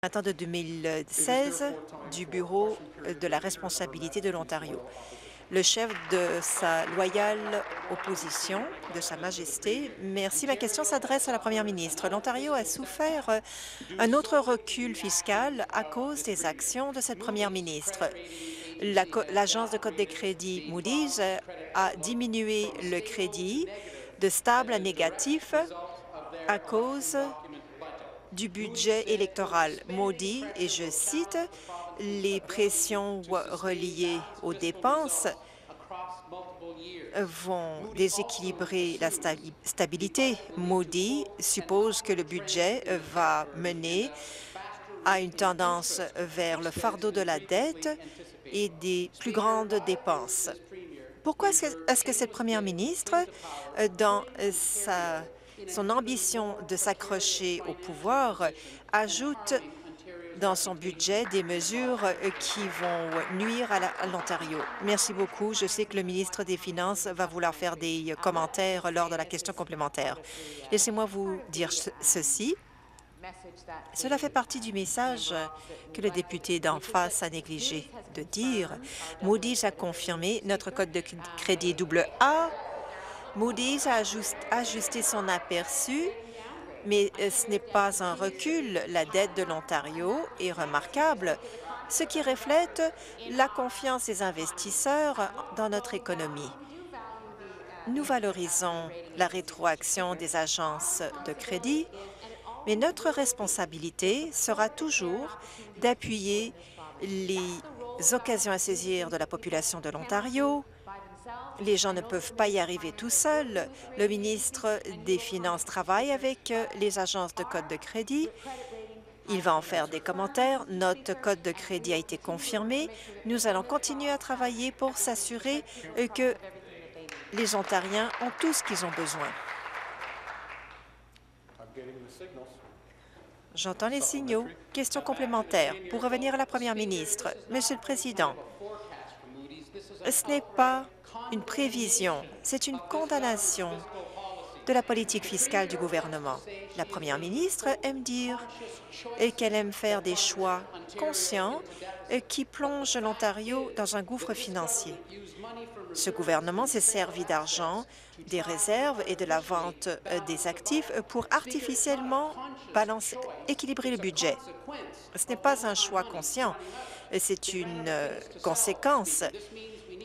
printemps de 2016 du Bureau de la responsabilité de l'Ontario. Le chef de sa loyale opposition, de Sa Majesté, merci. Ma question s'adresse à la première ministre. L'Ontario a souffert un autre recul fiscal à cause des actions de cette première ministre. L'Agence de code des crédits Moody's a diminué le crédit de stable à négatif à cause du budget électoral maudit, et je cite, les pressions reliées aux dépenses vont déséquilibrer la stabilité. Maudit suppose que le budget va mener à une tendance vers le fardeau de la dette et des plus grandes dépenses. Pourquoi est-ce que cette première ministre, dans sa son ambition de s'accrocher au pouvoir ajoute dans son budget des mesures qui vont nuire à l'Ontario. Merci beaucoup. Je sais que le ministre des Finances va vouloir faire des commentaires lors de la question complémentaire. Laissez-moi vous dire ceci. Cela fait partie du message que le député d'en face a négligé de dire. Moody's a confirmé notre code de crédit AA Moody's a ajusté son aperçu, mais euh, ce n'est pas un recul. La dette de l'Ontario est remarquable, ce qui reflète la confiance des investisseurs dans notre économie. Nous valorisons la rétroaction des agences de crédit, mais notre responsabilité sera toujours d'appuyer les occasions à saisir de la population de l'Ontario, les gens ne peuvent pas y arriver tout seuls. Le ministre des Finances travaille avec euh, les agences de code de crédit. Il va en faire des commentaires. Notre code de crédit a été confirmé. Nous allons continuer à travailler pour s'assurer euh, que les Ontariens ont tout ce qu'ils ont besoin. J'entends les signaux. Question complémentaire. Pour revenir à la première ministre, Monsieur le Président, ce n'est pas une prévision, c'est une condamnation de la politique fiscale du gouvernement. La première ministre aime dire qu'elle aime faire des choix conscients qui plongent l'Ontario dans un gouffre financier. Ce gouvernement s'est servi d'argent, des réserves et de la vente des actifs pour artificiellement équilibrer le budget. Ce n'est pas un choix conscient, c'est une conséquence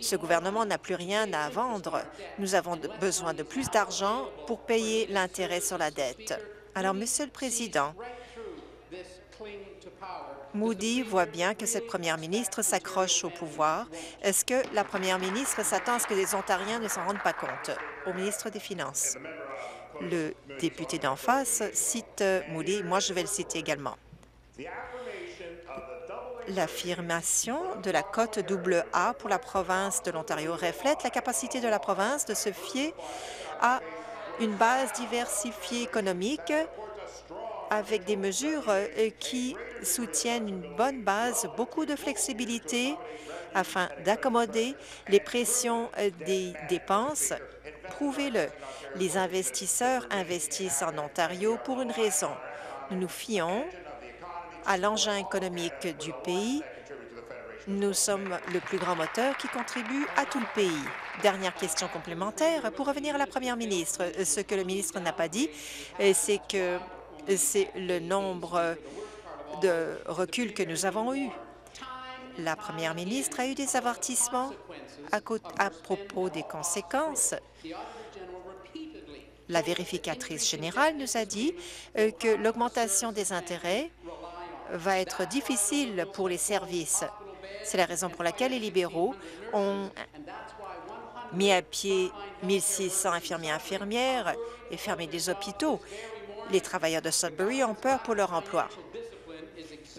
ce gouvernement n'a plus rien à vendre. Nous avons besoin de plus d'argent pour payer l'intérêt sur la dette. Alors, Monsieur le Président, Moody voit bien que cette première ministre s'accroche au pouvoir. Est-ce que la première ministre s'attend à ce que les Ontariens ne s'en rendent pas compte? Au ministre des Finances. Le député d'en face cite Moody. Moi, je vais le citer également l'affirmation de la cote double A pour la province de l'Ontario reflète la capacité de la province de se fier à une base diversifiée économique avec des mesures euh, qui soutiennent une bonne base, beaucoup de flexibilité afin d'accommoder les pressions euh, des dépenses. Prouvez-le, les investisseurs investissent en Ontario pour une raison. Nous nous fions à l'engin économique du pays. Nous sommes le plus grand moteur qui contribue à tout le pays. Dernière question complémentaire. Pour revenir à la première ministre, ce que le ministre n'a pas dit, c'est que c'est le nombre de reculs que nous avons eus. La première ministre a eu des avertissements à, à propos des conséquences la vérificatrice générale nous a dit euh, que l'augmentation des intérêts va être difficile pour les services. C'est la raison pour laquelle les libéraux ont mis à pied 1600 infirmiers infirmières et fermé des hôpitaux. Les travailleurs de Sudbury ont peur pour leur emploi.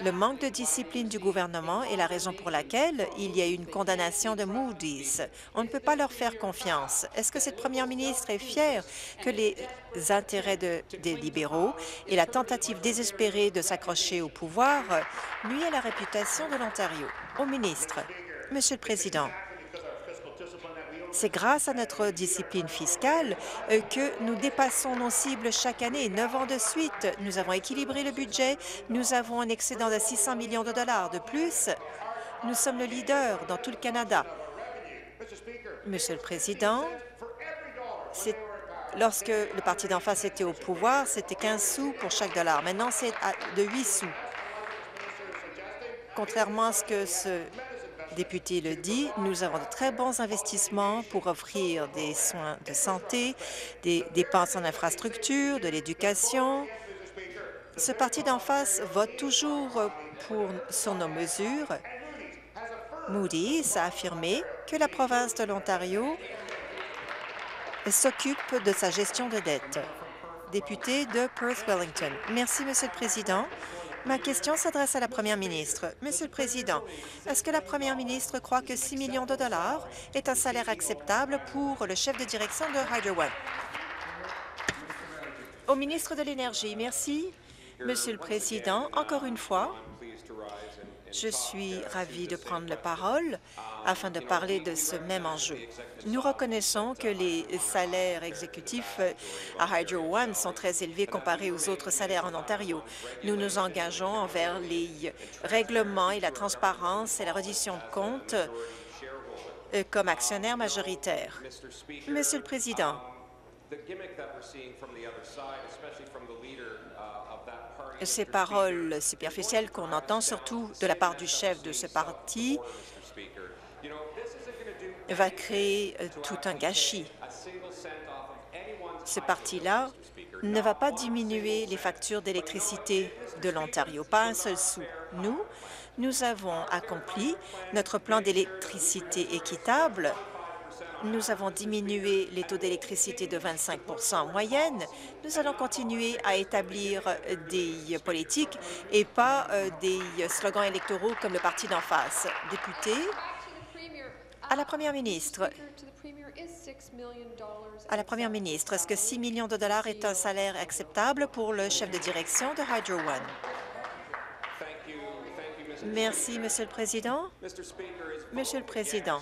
Le manque de discipline du gouvernement est la raison pour laquelle il y a eu une condamnation de Moody's. On ne peut pas leur faire confiance. Est-ce que cette première ministre est fière que les intérêts des libéraux et la tentative désespérée de s'accrocher au pouvoir nuit à la réputation de l'Ontario? Au ministre, Monsieur le Président, C'est grâce à notre discipline fiscale euh, que nous dépassons nos cibles chaque année, neuf ans de suite. Nous avons équilibré le budget, nous avons un excédent de 600 millions de dollars. De plus, nous sommes le leader dans tout le Canada. Monsieur le Président, lorsque le parti d'en face était au pouvoir, c'était 15 sous pour chaque dollar. Maintenant, c'est de 8 sous. Contrairement à ce que ce député le dit, nous avons de très bons investissements pour offrir des soins de santé, des dépenses en infrastructure, de l'éducation. Ce parti d'en face vote toujours pour, sur nos mesures. Moody's a affirmé que la province de l'Ontario s'occupe de sa gestion de dette. Député de Perth-Wellington. Merci, Monsieur le Président. Ma question s'adresse à la Première ministre. Monsieur le Président, est-ce que la Première ministre croit que 6 millions de dollars est un salaire acceptable pour le chef de direction de Hydro One? Au ministre de l'Énergie, merci. Monsieur le Président, encore une fois, je suis ravi de prendre la parole afin de parler de ce même enjeu. Nous reconnaissons que les salaires exécutifs à Hydro One sont très élevés comparés aux autres salaires en Ontario. Nous nous engageons envers les règlements et la transparence et la reddition de comptes euh, comme actionnaire majoritaire. Monsieur le Président, ces paroles superficielles qu'on entend surtout de la part du chef de ce parti va créer euh, tout un gâchis. Ce parti-là ne va pas diminuer les factures d'électricité de l'Ontario, pas un seul sou. Nous, nous avons accompli notre plan d'électricité équitable nous avons diminué les taux d'électricité de 25% en moyenne. Nous allons continuer à établir des politiques et pas euh, des slogans électoraux comme le parti d'en face. Député, à la Première ministre, à la Première ministre, est-ce que 6 millions de dollars est un salaire acceptable pour le chef de direction de Hydro One? Merci, Monsieur le Président. Monsieur le Président,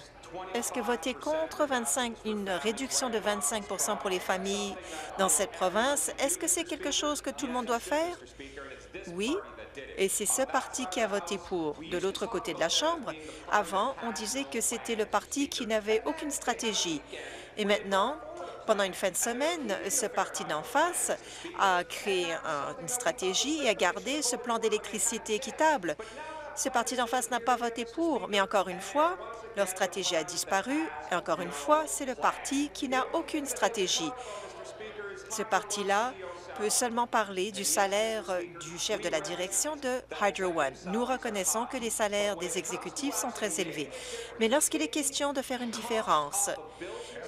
est-ce que voter contre 25, une réduction de 25% pour les familles dans cette province, est-ce que c'est quelque chose que tout le monde doit faire? Oui, et c'est ce parti qui a voté pour. De l'autre côté de la Chambre, avant, on disait que c'était le parti qui n'avait aucune stratégie. Et maintenant, pendant une fin de semaine, ce parti d'en face a créé une stratégie et a gardé ce plan d'électricité équitable. Ce parti d'en face n'a pas voté pour, mais encore une fois, leur stratégie a disparu et encore une fois, c'est le parti qui n'a aucune stratégie. Ce parti-là peut seulement parler du salaire du chef de la direction de Hydro One. Nous reconnaissons que les salaires des exécutifs sont très élevés. Mais lorsqu'il est question de faire une différence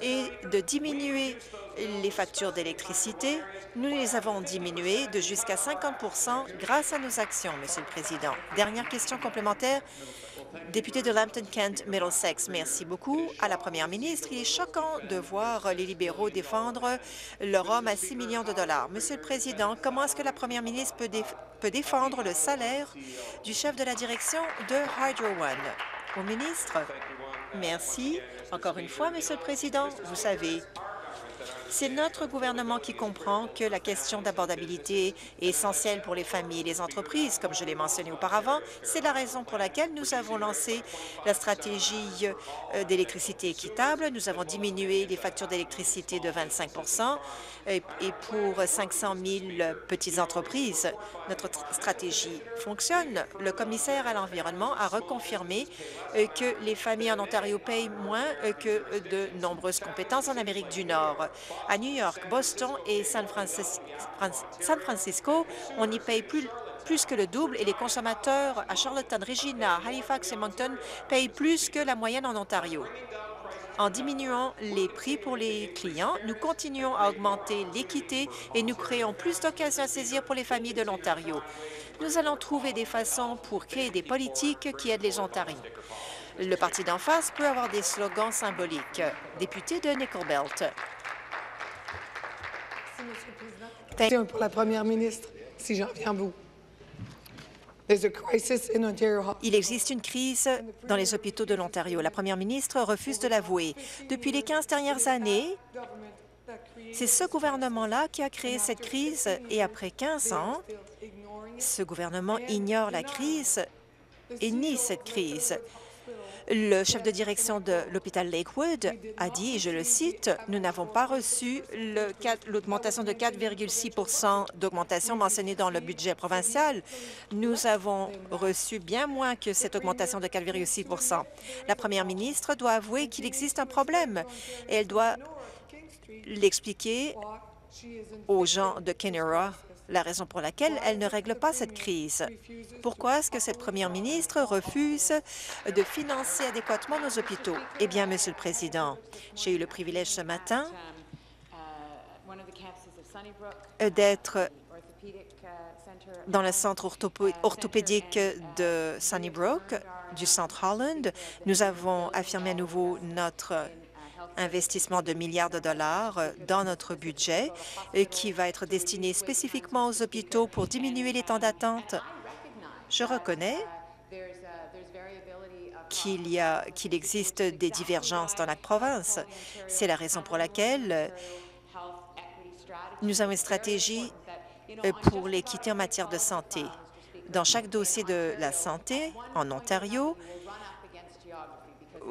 et de diminuer les factures d'électricité, nous les avons diminuées de jusqu'à 50% grâce à nos actions, Monsieur le Président. Dernière question complémentaire, Député de Lambton-Kent, Middlesex, merci beaucoup à la première ministre. Il est choquant de voir les libéraux défendre leur homme à 6 millions de dollars. Monsieur le Président, comment est-ce que la première ministre peut, peut, défendre le salaire du chef de la direction de Hydro One? Au ministre, merci. Encore une fois, Monsieur le Président, vous savez, c'est notre gouvernement qui comprend que la question d'abordabilité est essentielle pour les familles et les entreprises, comme je l'ai mentionné auparavant. C'est la raison pour laquelle nous avons lancé la stratégie euh, d'électricité équitable. Nous avons diminué les factures d'électricité de 25% et pour 500 000 petites entreprises. Notre stratégie fonctionne. Le commissaire à l'environnement a reconfirmé euh, que les familles en Ontario payent moins euh, que de nombreuses compétences en Amérique du Nord. À New York, Boston et San Francisco, on y paye plus plus que le double et les consommateurs à Charlottetown, Regina, Halifax et Moncton payent plus que la moyenne en Ontario. En diminuant les prix pour les clients, nous continuons à augmenter l'équité et nous créons plus d'occasions à saisir pour les familles de l'Ontario. Nous allons trouver des façons pour créer des politiques qui aident les Ontariens. Le parti d'en face peut avoir des slogans symboliques. Député de Nickel Belt. Il existe une crise dans les hôpitaux de l'Ontario. La première ministre refuse de l'avouer. Depuis les 15 dernières années, c'est ce gouvernement-là qui a créé cette crise et après 15 ans, ce gouvernement ignore la crise et nie cette crise. Le chef de direction de l'hôpital Lakewood a dit, et je le cite, « Nous n'avons pas reçu l'augmentation de 4,6% d'augmentation mentionnée dans le budget provincial. Nous avons reçu bien moins que cette augmentation de 4,6% La première ministre doit avouer qu'il existe un problème. Et elle doit l'expliquer aux gens de Kenora la raison pour laquelle elle ne règle pas cette crise. Pourquoi est-ce que cette première ministre refuse de financer adéquatement nos hôpitaux? Eh bien, Monsieur le Président, j'ai eu le privilège ce matin d'être dans le centre orthopédique de Sunnybrook du centre Holland. Nous avons affirmé à nouveau notre investissement de milliards de dollars euh, dans notre budget et qui va être destiné spécifiquement aux hôpitaux pour diminuer les temps d'attente. Je reconnais qu'il qu'il existe des divergences dans la province. C'est la raison pour laquelle nous avons une stratégie euh, pour l'équité en matière de santé. Dans chaque dossier de la santé en Ontario,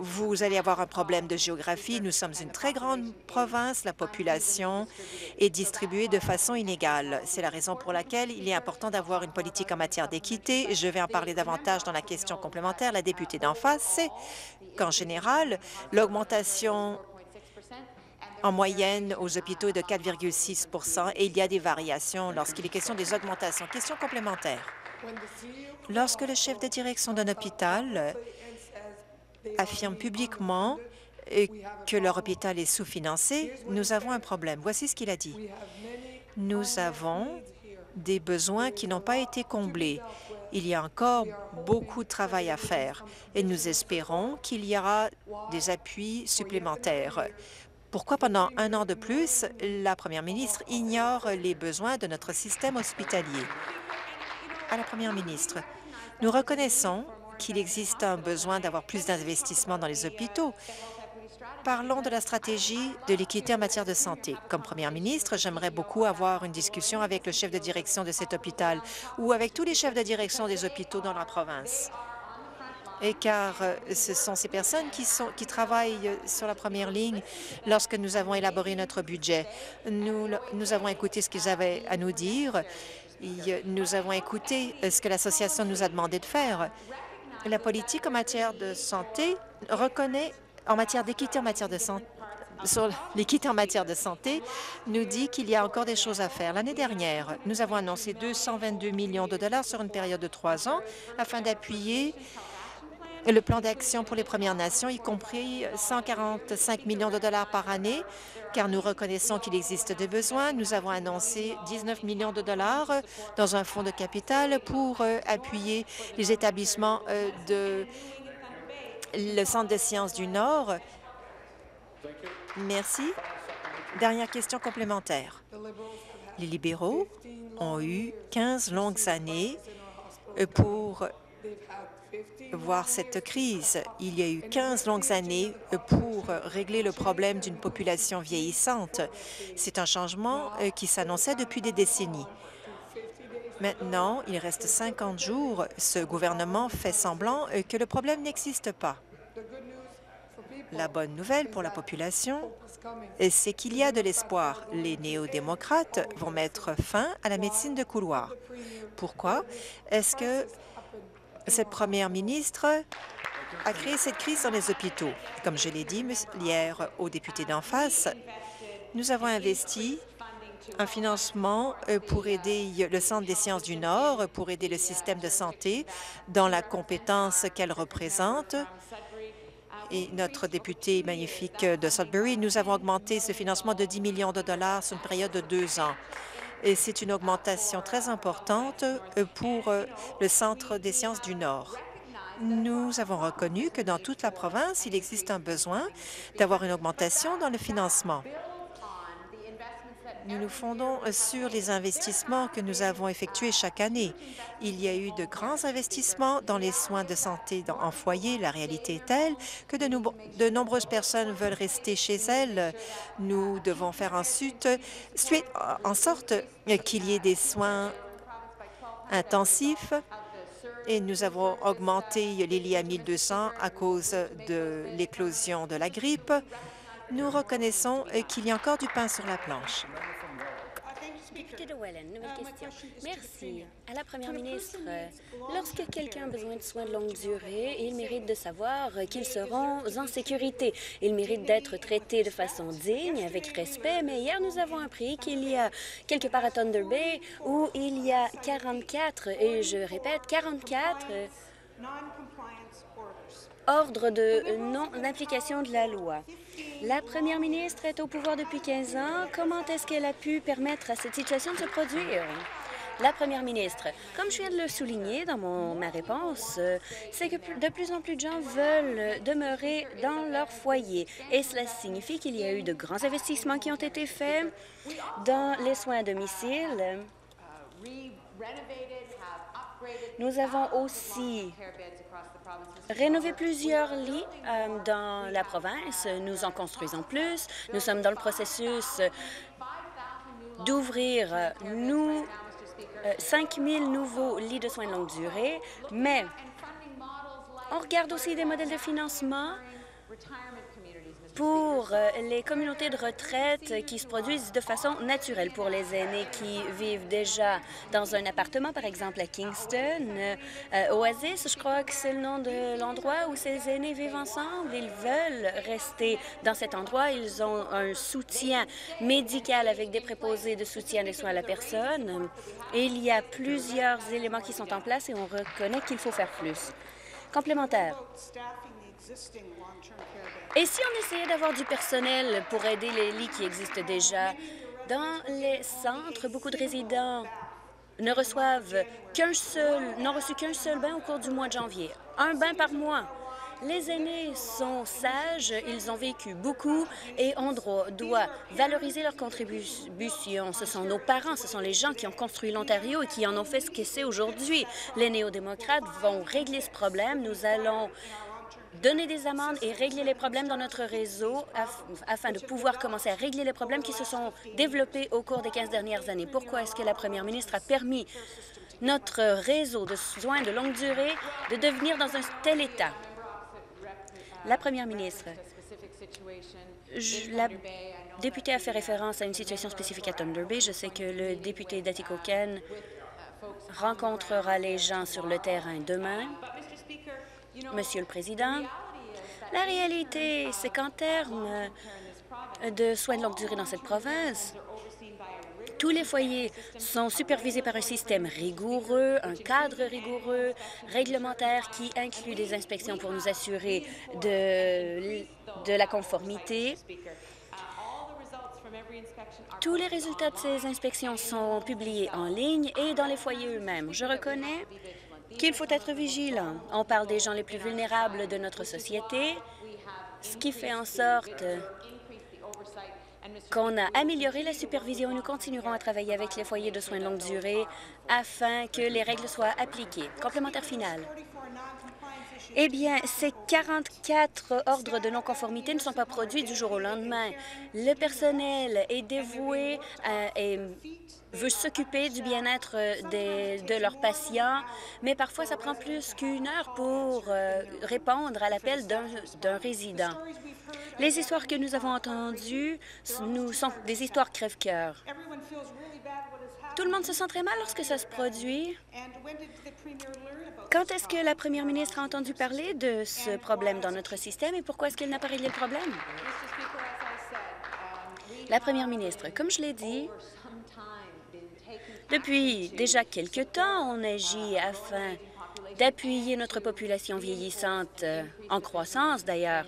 vous allez avoir un problème de géographie. Nous sommes une très grande province. La population est distribuée de façon inégale. C'est la raison pour laquelle il est important d'avoir une politique en matière d'équité. Je vais en parler davantage dans la question complémentaire. La députée d'en face c'est qu'en général, l'augmentation en moyenne aux hôpitaux est de 4,6% et il y a des variations lorsqu'il est question des augmentations. Question complémentaire. Lorsque le chef de direction d'un hôpital affirment publiquement que leur hôpital est sous-financé, nous avons un problème. Voici ce qu'il a dit. Nous avons des besoins qui n'ont pas été comblés. Il y a encore beaucoup de travail à faire et nous espérons qu'il y aura des appuis supplémentaires. Pourquoi pendant un an de plus, la première ministre ignore les besoins de notre système hospitalier? À la première ministre, nous reconnaissons qu'il existe un besoin d'avoir plus d'investissements dans les hôpitaux. Parlons de la stratégie de l'équité en matière de santé. Comme première ministre, j'aimerais beaucoup avoir une discussion avec le chef de direction de cet hôpital ou avec tous les chefs de direction des hôpitaux dans la province. Et car euh, ce sont ces personnes qui, sont, qui travaillent sur la première ligne lorsque nous avons élaboré notre budget. Nous, nous avons écouté ce qu'ils avaient à nous dire. Et nous avons écouté ce que l'association nous a demandé de faire la politique en matière de santé reconnaît, en matière d'équité en matière de santé, en matière de santé, nous dit qu'il y a encore des choses à faire. L'année dernière, nous avons annoncé 222 millions de dollars sur une période de trois ans afin d'appuyer le plan d'action pour les Premières Nations, y compris 145 millions de dollars par année, car nous reconnaissons qu'il existe des besoins. Nous avons annoncé 19 millions de dollars dans un fonds de capital pour euh, appuyer les établissements euh, de le Centre des sciences du Nord. Merci. Dernière question complémentaire. Les libéraux ont eu 15 longues années pour voir cette crise. Il y a eu 15 longues années pour régler le problème d'une population vieillissante. C'est un changement euh, qui s'annonçait depuis des décennies. Maintenant, il reste 50 jours. Ce gouvernement fait semblant euh, que le problème n'existe pas. La bonne nouvelle pour la population, euh, c'est qu'il y a de l'espoir. Les néo-démocrates vont mettre fin à la médecine de couloir. Pourquoi? Est-ce que cette première ministre a créé cette crise dans les hôpitaux. Comme je l'ai dit hier aux députés d'en face, nous avons investi un financement euh, pour aider le Centre des sciences du Nord, pour aider le système de santé dans la compétence qu'elle représente. Et notre député magnifique de Sudbury, nous avons augmenté ce financement de 10 millions de dollars sur une période de deux ans et c'est une augmentation très importante euh, pour euh, le Centre des sciences du Nord. Nous avons reconnu que dans toute la province, il existe un besoin d'avoir une augmentation dans le financement. Nous nous fondons sur les investissements que nous avons effectués chaque année. Il y a eu de grands investissements dans les soins de santé en foyer. La réalité est telle que de, nombreuses personnes veulent rester chez elles. Nous devons faire ensuite en sorte qu'il y ait des soins intensifs et nous avons augmenté les lits à 1200 à cause de l'éclosion de la grippe. Nous reconnaissons qu'il y a encore du pain sur la planche. Député de nouvelle question. Merci. À la première ministre, lorsque quelqu'un a besoin de soins de longue durée, il mérite de savoir qu'ils seront en sécurité. Il mérite d'être traité de façon digne, avec respect, mais hier, nous avons appris qu'il y a quelque part à Thunder Bay où il y a 44, et je répète, 44 ordres de non-application de la loi. La première ministre est au pouvoir depuis 15 ans. Comment est-ce qu'elle a pu permettre à cette situation de se produire? La première ministre, comme je viens de le souligner dans mon, ma réponse, c'est que de plus en plus de gens veulent demeurer dans leur foyer. Et cela signifie qu'il y a eu de grands investissements qui ont été faits dans les soins à domicile. Nous avons aussi rénover plusieurs lits euh, dans la province. Nous en construisons plus. Nous sommes dans le processus d'ouvrir nous 5 000 nouveaux lits de soins de longue durée, mais on regarde aussi des modèles de financement pour euh, les communautés de retraite qui se produisent de façon naturelle pour les aînés qui vivent déjà dans un appartement, par exemple à Kingston. Euh, Oasis, je crois que c'est le nom de l'endroit où ces aînés vivent ensemble. Ils veulent rester dans cet endroit. Ils ont un soutien médical avec des préposés de soutien des soins à la personne. Il y a plusieurs éléments qui sont en place et on reconnaît qu'il faut faire plus. Complémentaire. Et si on essayait d'avoir du personnel pour aider les lits qui existent déjà? Dans les centres, beaucoup de résidents ne reçoivent qu'un seul, n'ont reçu qu'un seul bain au cours du mois de janvier. Un bain par mois. Les aînés sont sages, ils ont vécu beaucoup et on doit valoriser leur contribution. Ce sont nos parents, ce sont les gens qui ont construit l'Ontario et qui en ont fait ce que c'est aujourd'hui. Les néo-démocrates vont régler ce problème. Nous allons donner des amendes et régler les problèmes dans notre réseau afin de pouvoir commencer à régler les problèmes qui se sont développés au cours des 15 dernières années. Pourquoi est-ce que la première ministre a permis notre réseau de soins de longue durée de devenir dans un tel état? La première ministre, la députée a fait référence à une situation spécifique à Thunder Bay. Je sais que le député d'Atikokan rencontrera les gens sur le terrain demain. Monsieur le Président, la réalité, c'est qu'en termes de soins de longue durée dans cette province, tous les foyers sont supervisés par un système rigoureux, un cadre rigoureux, réglementaire qui inclut des inspections pour nous assurer de, la conformité. Tous les résultats de ces inspections sont publiés en ligne et dans les foyers eux-mêmes. Je reconnais qu'il faut être vigilant. On parle des gens les plus vulnérables de notre société, ce qui fait en sorte qu'on a amélioré la supervision nous continuerons à travailler avec les foyers de soins de longue durée afin que les règles soient appliquées. Complémentaire final. Eh bien, ces 44 ordres de non-conformité ne sont pas produits du jour au lendemain. Le personnel est dévoué euh, et veut s'occuper du bien-être de leurs patients, mais parfois ça prend plus qu'une heure pour euh, répondre à l'appel d'un résident. Les histoires que nous avons entendues sont des histoires crève-cœur. Tout le monde se sent très mal lorsque ça se produit. Quand est-ce que la première ministre a entendu parler de ce problème dans notre système et pourquoi est-ce qu'elle n'a pas réglé le problème? La première ministre, comme je l'ai dit, depuis déjà quelque temps, on agit afin d'appuyer notre population vieillissante, en croissance d'ailleurs,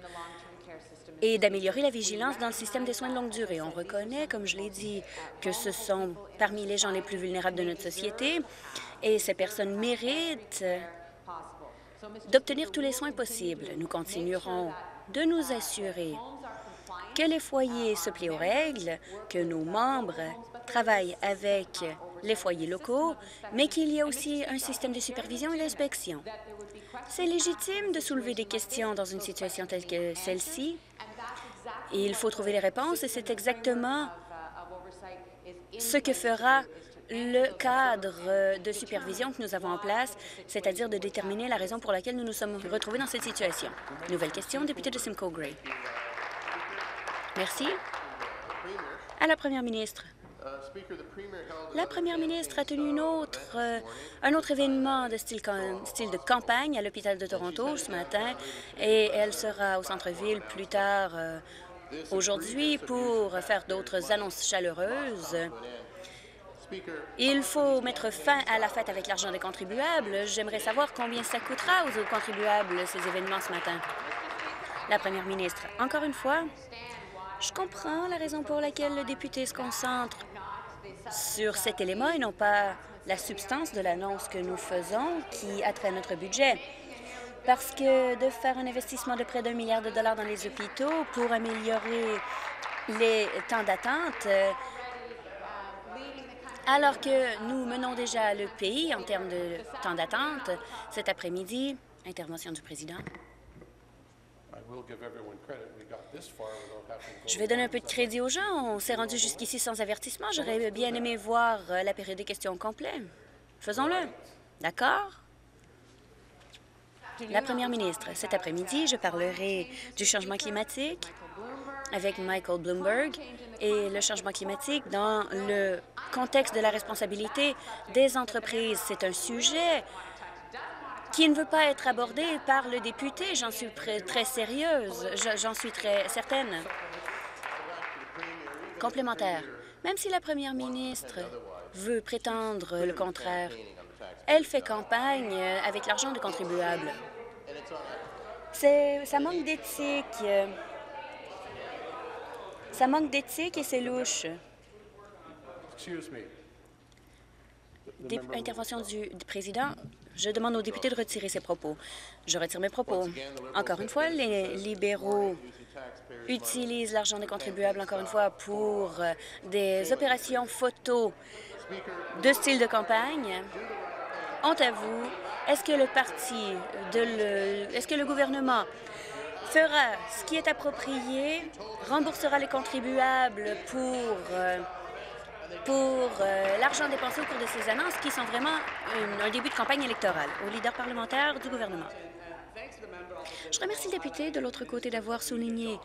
et d'améliorer la vigilance dans le système des soins de longue durée. On reconnaît, comme je l'ai dit, que ce sont parmi les gens les plus vulnérables de notre société et ces personnes méritent d'obtenir tous les soins possibles. Nous continuerons de nous assurer que les foyers se plient aux règles, que nos membres travaillent avec les foyers locaux, mais qu'il y a aussi un système de supervision et d'inspection. C'est légitime de soulever des questions dans une situation telle que celle-ci. Il faut trouver les réponses et c'est exactement ce que fera le cadre de supervision que nous avons en place, c'est-à-dire de déterminer la raison pour laquelle nous nous sommes retrouvés dans cette situation. Nouvelle question, député de Simcoe Gray. Merci. À la première ministre. La première ministre a tenu une autre, euh, un autre événement de style, de campagne à l'hôpital de Toronto ce matin et elle sera au centre-ville plus tard euh, aujourd'hui pour faire d'autres annonces chaleureuses. Il faut mettre fin à la fête avec l'argent des contribuables. J'aimerais savoir combien ça coûtera aux autres contribuables, ces événements ce matin. La première ministre, encore une fois, je comprends la raison pour laquelle le député se concentre sur cet élément et non pas la substance de l'annonce que nous faisons qui a notre budget. Parce que de faire un investissement de près d'un milliard de dollars dans les hôpitaux pour améliorer les temps d'attente, alors que nous menons déjà le pays en termes de temps d'attente, cet après-midi, intervention du président. Je vais donner un peu de crédit aux gens. On s'est rendu jusqu'ici sans avertissement. J'aurais bien aimé voir euh, la période des questions au complet. Faisons-le. D'accord? La première ministre, cet après-midi, je parlerai du changement climatique avec Michael Bloomberg et le changement climatique dans le contexte de la responsabilité des entreprises. C'est un sujet qui ne veut pas être abordé par le député. J'en suis très sérieuse. J'en suis très certaine. Complémentaire. Même si la première ministre veut prétendre le contraire, elle fait campagne avec l'argent des contribuables. Ça manque d'éthique. Ça manque d'éthique et c'est louche. Intervention du président. Je demande aux députés de retirer ses propos. Je retire mes propos. Encore une fois, les libéraux utilisent l'argent des contribuables, encore une fois, pour euh, des opérations photos de style de campagne. Honte à vous. Est-ce que le parti, de le, est-ce que le gouvernement fera ce qui est approprié, remboursera les contribuables pour... Euh, euh, l'argent dépensé au cours de ces annonces qui sont vraiment un début de campagne électorale aux leaders parlementaires du gouvernement. Je remercie le député de l'autre côté d'avoir souligné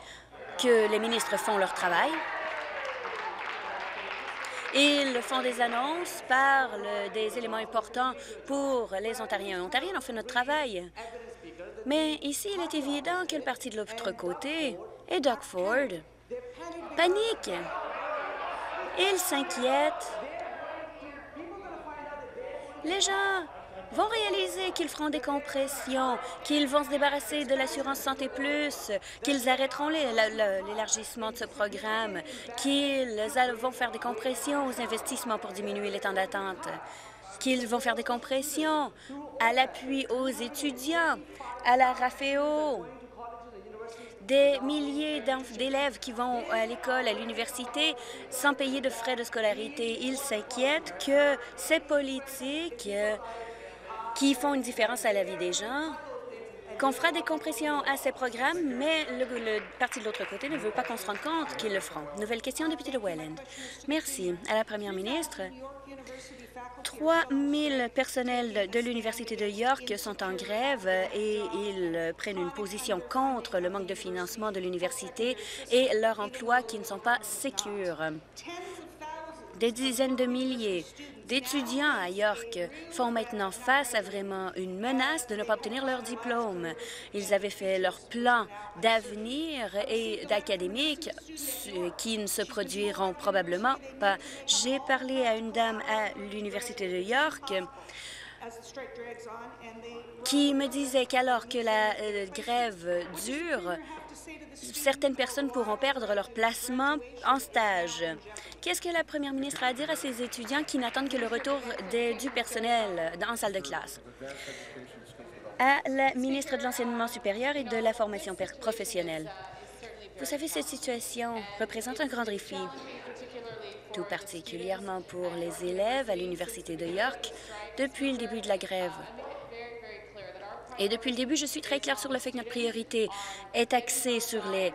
que les ministres font leur travail. Ils font des annonces, parlent des éléments importants pour les Ontariens et Ontariennes. On fait notre travail. Mais ici, il est évident que le de l'autre côté et Doug Ford. Panique. Ils s'inquiètent. Les gens vont réaliser qu'ils feront des compressions, qu'ils vont se débarrasser de l'assurance Santé Plus, qu'ils arrêteront l'élargissement de ce programme, qu'ils vont faire des compressions aux investissements pour diminuer les temps d'attente, qu'ils vont faire des compressions à l'appui aux étudiants, à la RAFEO, des milliers d'élèves qui vont à l'école, à l'université, sans payer de frais de scolarité. Ils s'inquiètent que ces politiques euh, qui font une différence à la vie des gens, qu'on fera des compressions à ces programmes, mais le, parti de l'autre côté ne veut pas qu'on se rende compte qu'ils le feront. Nouvelle question, député de Welland. Merci. À la première ministre, 3 000 personnels de l'Université de York sont en grève et ils prennent une position contre le manque de financement de l'université et leurs emplois qui ne sont pas sécures. Des dizaines de milliers d'étudiants à York font maintenant face à vraiment une menace de ne pas obtenir leur diplôme. Ils avaient fait leur plan d'avenir et d'académique qui ne se produiront probablement pas. J'ai parlé à une dame à l'Université de York qui me disait qu'alors que la euh, grève dure, certaines personnes pourront perdre leur placement en stage. Qu'est-ce que la première ministre a à dire à ces étudiants qui n'attendent que le retour du personnel en salle de classe? À la ministre de l'Enseignement supérieur et de la formation professionnelle. Vous savez, cette situation représente un grand défi, tout particulièrement pour les élèves à l'Université de York depuis le début de la grève. Et depuis le début, je suis très claire sur le fait que notre priorité est axée sur les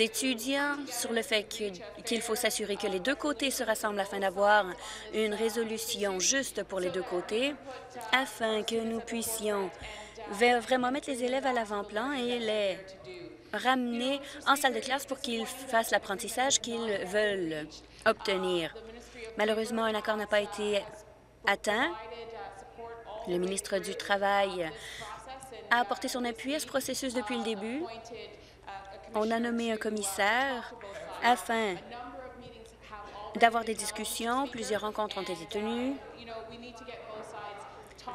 étudiants, sur le fait qu'il faut s'assurer que les deux côtés se rassemblent afin d'avoir une résolution juste pour les deux côtés, afin que nous puissions vraiment mettre les élèves à l'avant-plan et les ramener en salle de classe pour qu'ils fassent l'apprentissage qu'ils veulent obtenir. Malheureusement, un accord n'a pas été atteint. Le ministre du Travail a apporté son appui à ce processus depuis le début. On a nommé un commissaire afin d'avoir des discussions. Plusieurs rencontres ont été tenues.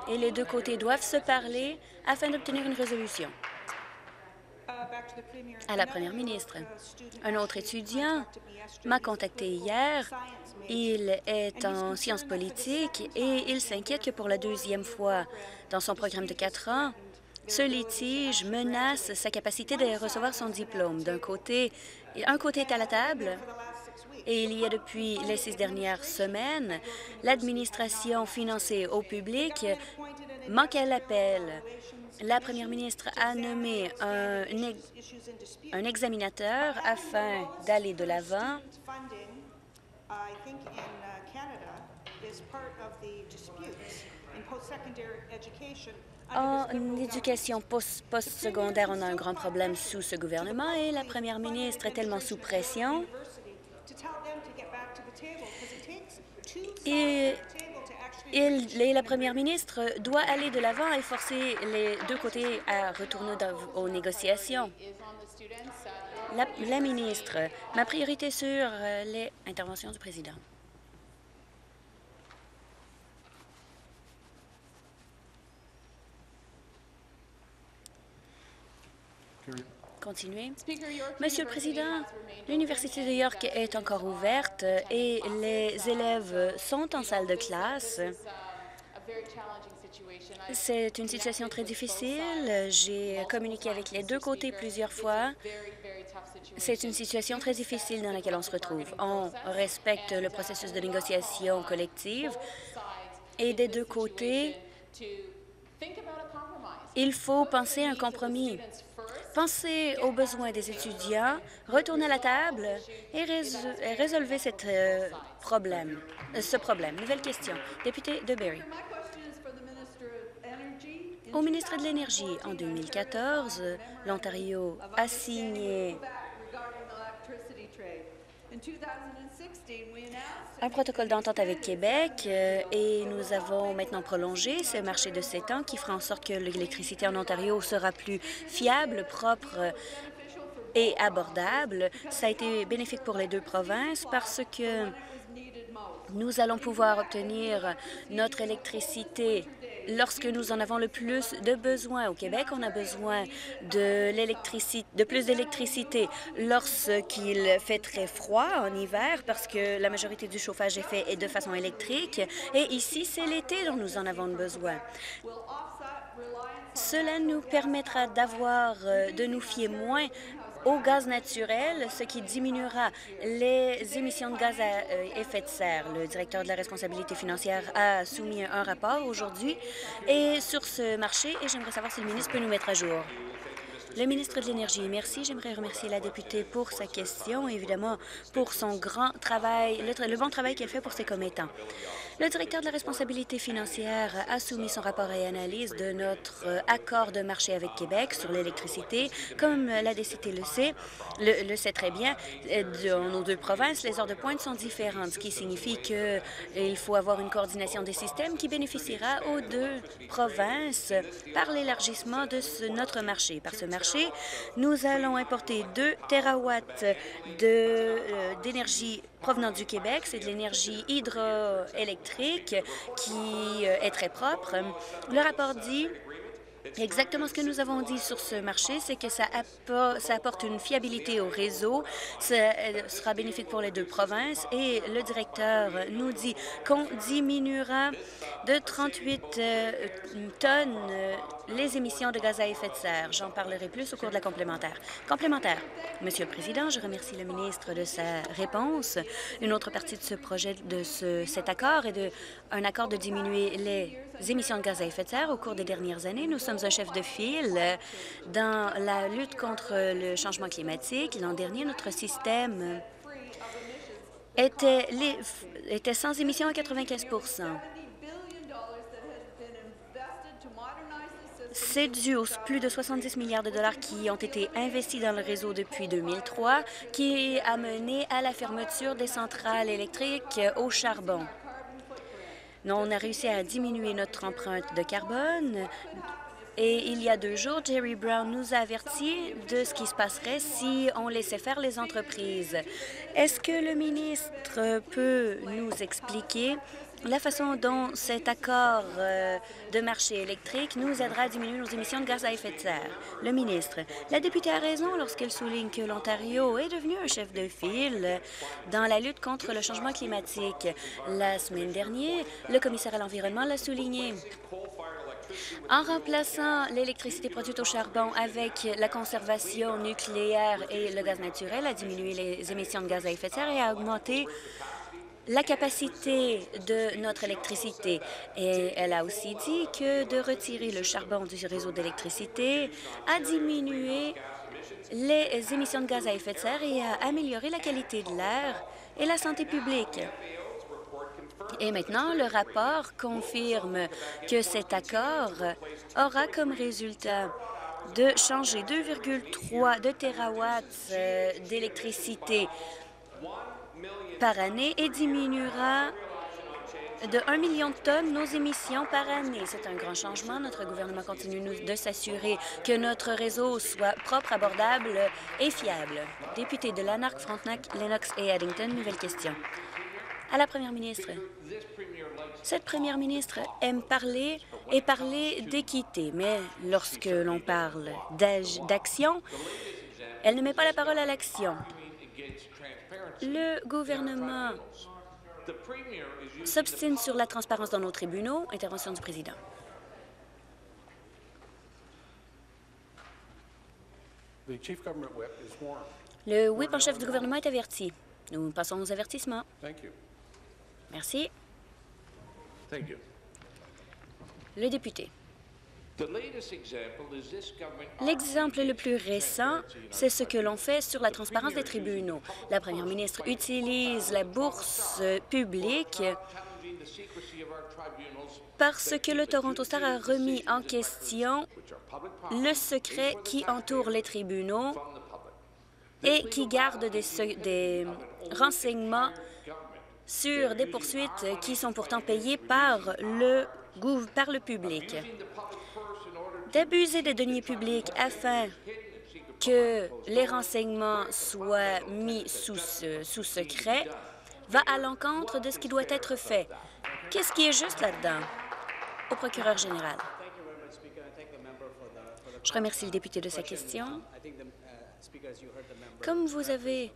Et les deux côtés doivent se parler afin d'obtenir une résolution. À la première ministre, un autre étudiant m'a contacté hier. Il est en sciences politiques et il s'inquiète que pour la deuxième fois dans son programme de quatre ans, ce litige menace sa capacité de recevoir son diplôme. D'un côté, un côté est à la table, et il y a depuis les six dernières semaines, l'administration financée au public manque à l'appel. La première ministre a nommé un, un examinateur afin d'aller de l'avant. En éducation postsecondaire, on a un grand problème sous ce gouvernement et la première ministre est tellement sous pression et, la première ministre doit aller de l'avant et forcer les deux côtés à retourner aux négociations. La, la ministre, ma priorité sur euh, les interventions du président. Monsieur le Président, l'Université de York est encore ouverte et les élèves sont en salle de classe. C'est une situation très difficile. J'ai communiqué avec les deux côtés plusieurs fois. C'est une situation très difficile dans laquelle on se retrouve. On respecte le processus de négociation collective et des deux côtés, il faut penser à un compromis. Pensez aux besoins des étudiants, retournez à la table et résolvez cette, euh, problème, euh, ce problème. Nouvelle question. Député de Berry. Au ministre de l'Énergie, en 2014, l'Ontario a signé un protocole d'entente avec Québec euh, et nous avons maintenant prolongé ce marché de sept ans qui fera en sorte que l'électricité en Ontario sera plus fiable, propre et abordable. Ça a été bénéfique pour les deux provinces parce que nous allons pouvoir obtenir notre électricité lorsque nous en avons le plus de besoin. Au Québec, on a besoin de, l'électricité, de plus d'électricité lorsqu'il fait très froid en hiver parce que la majorité du chauffage est fait de façon électrique. Et ici, c'est l'été dont nous en avons besoin. Cela nous permettra d'avoir, euh, de nous fier moins au gaz naturel, ce qui diminuera les émissions de gaz à euh, effet de serre. Le directeur de la responsabilité financière a soumis un rapport aujourd'hui et sur ce marché et j'aimerais savoir si le ministre peut nous mettre à jour. Le ministre de l'Énergie, merci. J'aimerais remercier la députée pour sa question et évidemment pour son grand travail, le, bon travail qu'elle fait pour ses commettants. Le directeur de la responsabilité financière a soumis son rapport et analyse de notre euh, accord de marché avec Québec sur l'électricité. Comme la DCT le sait, le, sait très bien, euh, dans nos deux provinces, les heures de pointe sont différentes, ce qui signifie qu'il euh, faut avoir une coordination des systèmes qui bénéficiera aux deux provinces par l'élargissement de notre marché. Par ce marché, nous allons importer 2 terawatts d'énergie provenant du Québec. C'est de l'énergie hydroélectrique qui euh, est très propre. Le rapport dit Exactement ce que nous avons dit sur ce marché, c'est que ça apporte, une fiabilité au réseau, ça euh, sera bénéfique pour les deux provinces et le directeur nous dit qu'on diminuera de 38 euh, tonnes les émissions de gaz à effet de serre. J'en parlerai plus au cours de la complémentaire. Complémentaire. Monsieur le Président, je remercie le ministre de sa réponse. Une autre partie de ce projet, de ce, cet accord est de, un accord de diminuer les émissions de gaz à effet de serre au cours des dernières années. Nous sommes un chef de file dans la lutte contre le changement climatique. L'an dernier, notre système était, sans émissions à 95 C'est dû aux plus de 70 milliards de dollars qui ont été investis dans le réseau depuis 2003, qui a mené à la fermeture des centrales électriques au charbon. On a réussi à diminuer notre empreinte de carbone. Et il y a deux jours, Jerry Brown nous a de ce qui se passerait si on laissait faire les entreprises. Est-ce que le ministre peut nous expliquer la façon dont cet accord euh, de marché électrique nous aidera à diminuer nos émissions de gaz à effet de serre. Le ministre, la députée a raison lorsqu'elle souligne que l'Ontario est devenu un chef de file dans la lutte contre le changement climatique. La semaine dernière, le commissaire à l'Environnement l'a souligné. En remplaçant l'électricité produite au charbon avec la conservation nucléaire et le gaz naturel, a diminué les émissions de gaz à effet de serre et a augmenté la capacité de notre électricité. Et elle a aussi dit que de retirer le charbon du réseau d'électricité a diminué les émissions de gaz à effet de serre et a amélioré la qualité de l'air et la santé publique. Et maintenant, le rapport confirme que cet accord aura comme résultat de changer 2,3 de terawatts euh, d'électricité par année et diminuera de 1 million de tonnes nos émissions par année. C'est un grand changement. Notre gouvernement continue de s'assurer que notre réseau soit propre, abordable et fiable. Député de Lanark, Frontenac, Lennox et Addington, nouvelle question. À la première ministre. Cette première ministre aime parler et parler d'équité, mais lorsque l'on parle d'action, elle ne met pas la parole à l'action. Le gouvernement s'obstine sur la transparence dans nos tribunaux. Intervention du président. Le whip en chef du gouvernement est averti. Nous passons aux avertissements. Merci. Le député. L'exemple le plus récent, c'est ce que l'on fait sur la transparence des tribunaux. La première ministre utilise la bourse publique parce que le Toronto Star a remis en question le secret qui entoure les tribunaux et qui garde des, des renseignements sur des poursuites qui sont pourtant payées par le, par le public d'abuser des deniers publics afin que les renseignements soient mis sous, secret va à l'encontre de ce qui doit être fait. Qu'est-ce qui est juste là-dedans? Au procureur général. Je remercie le député de sa question. Comme vous avez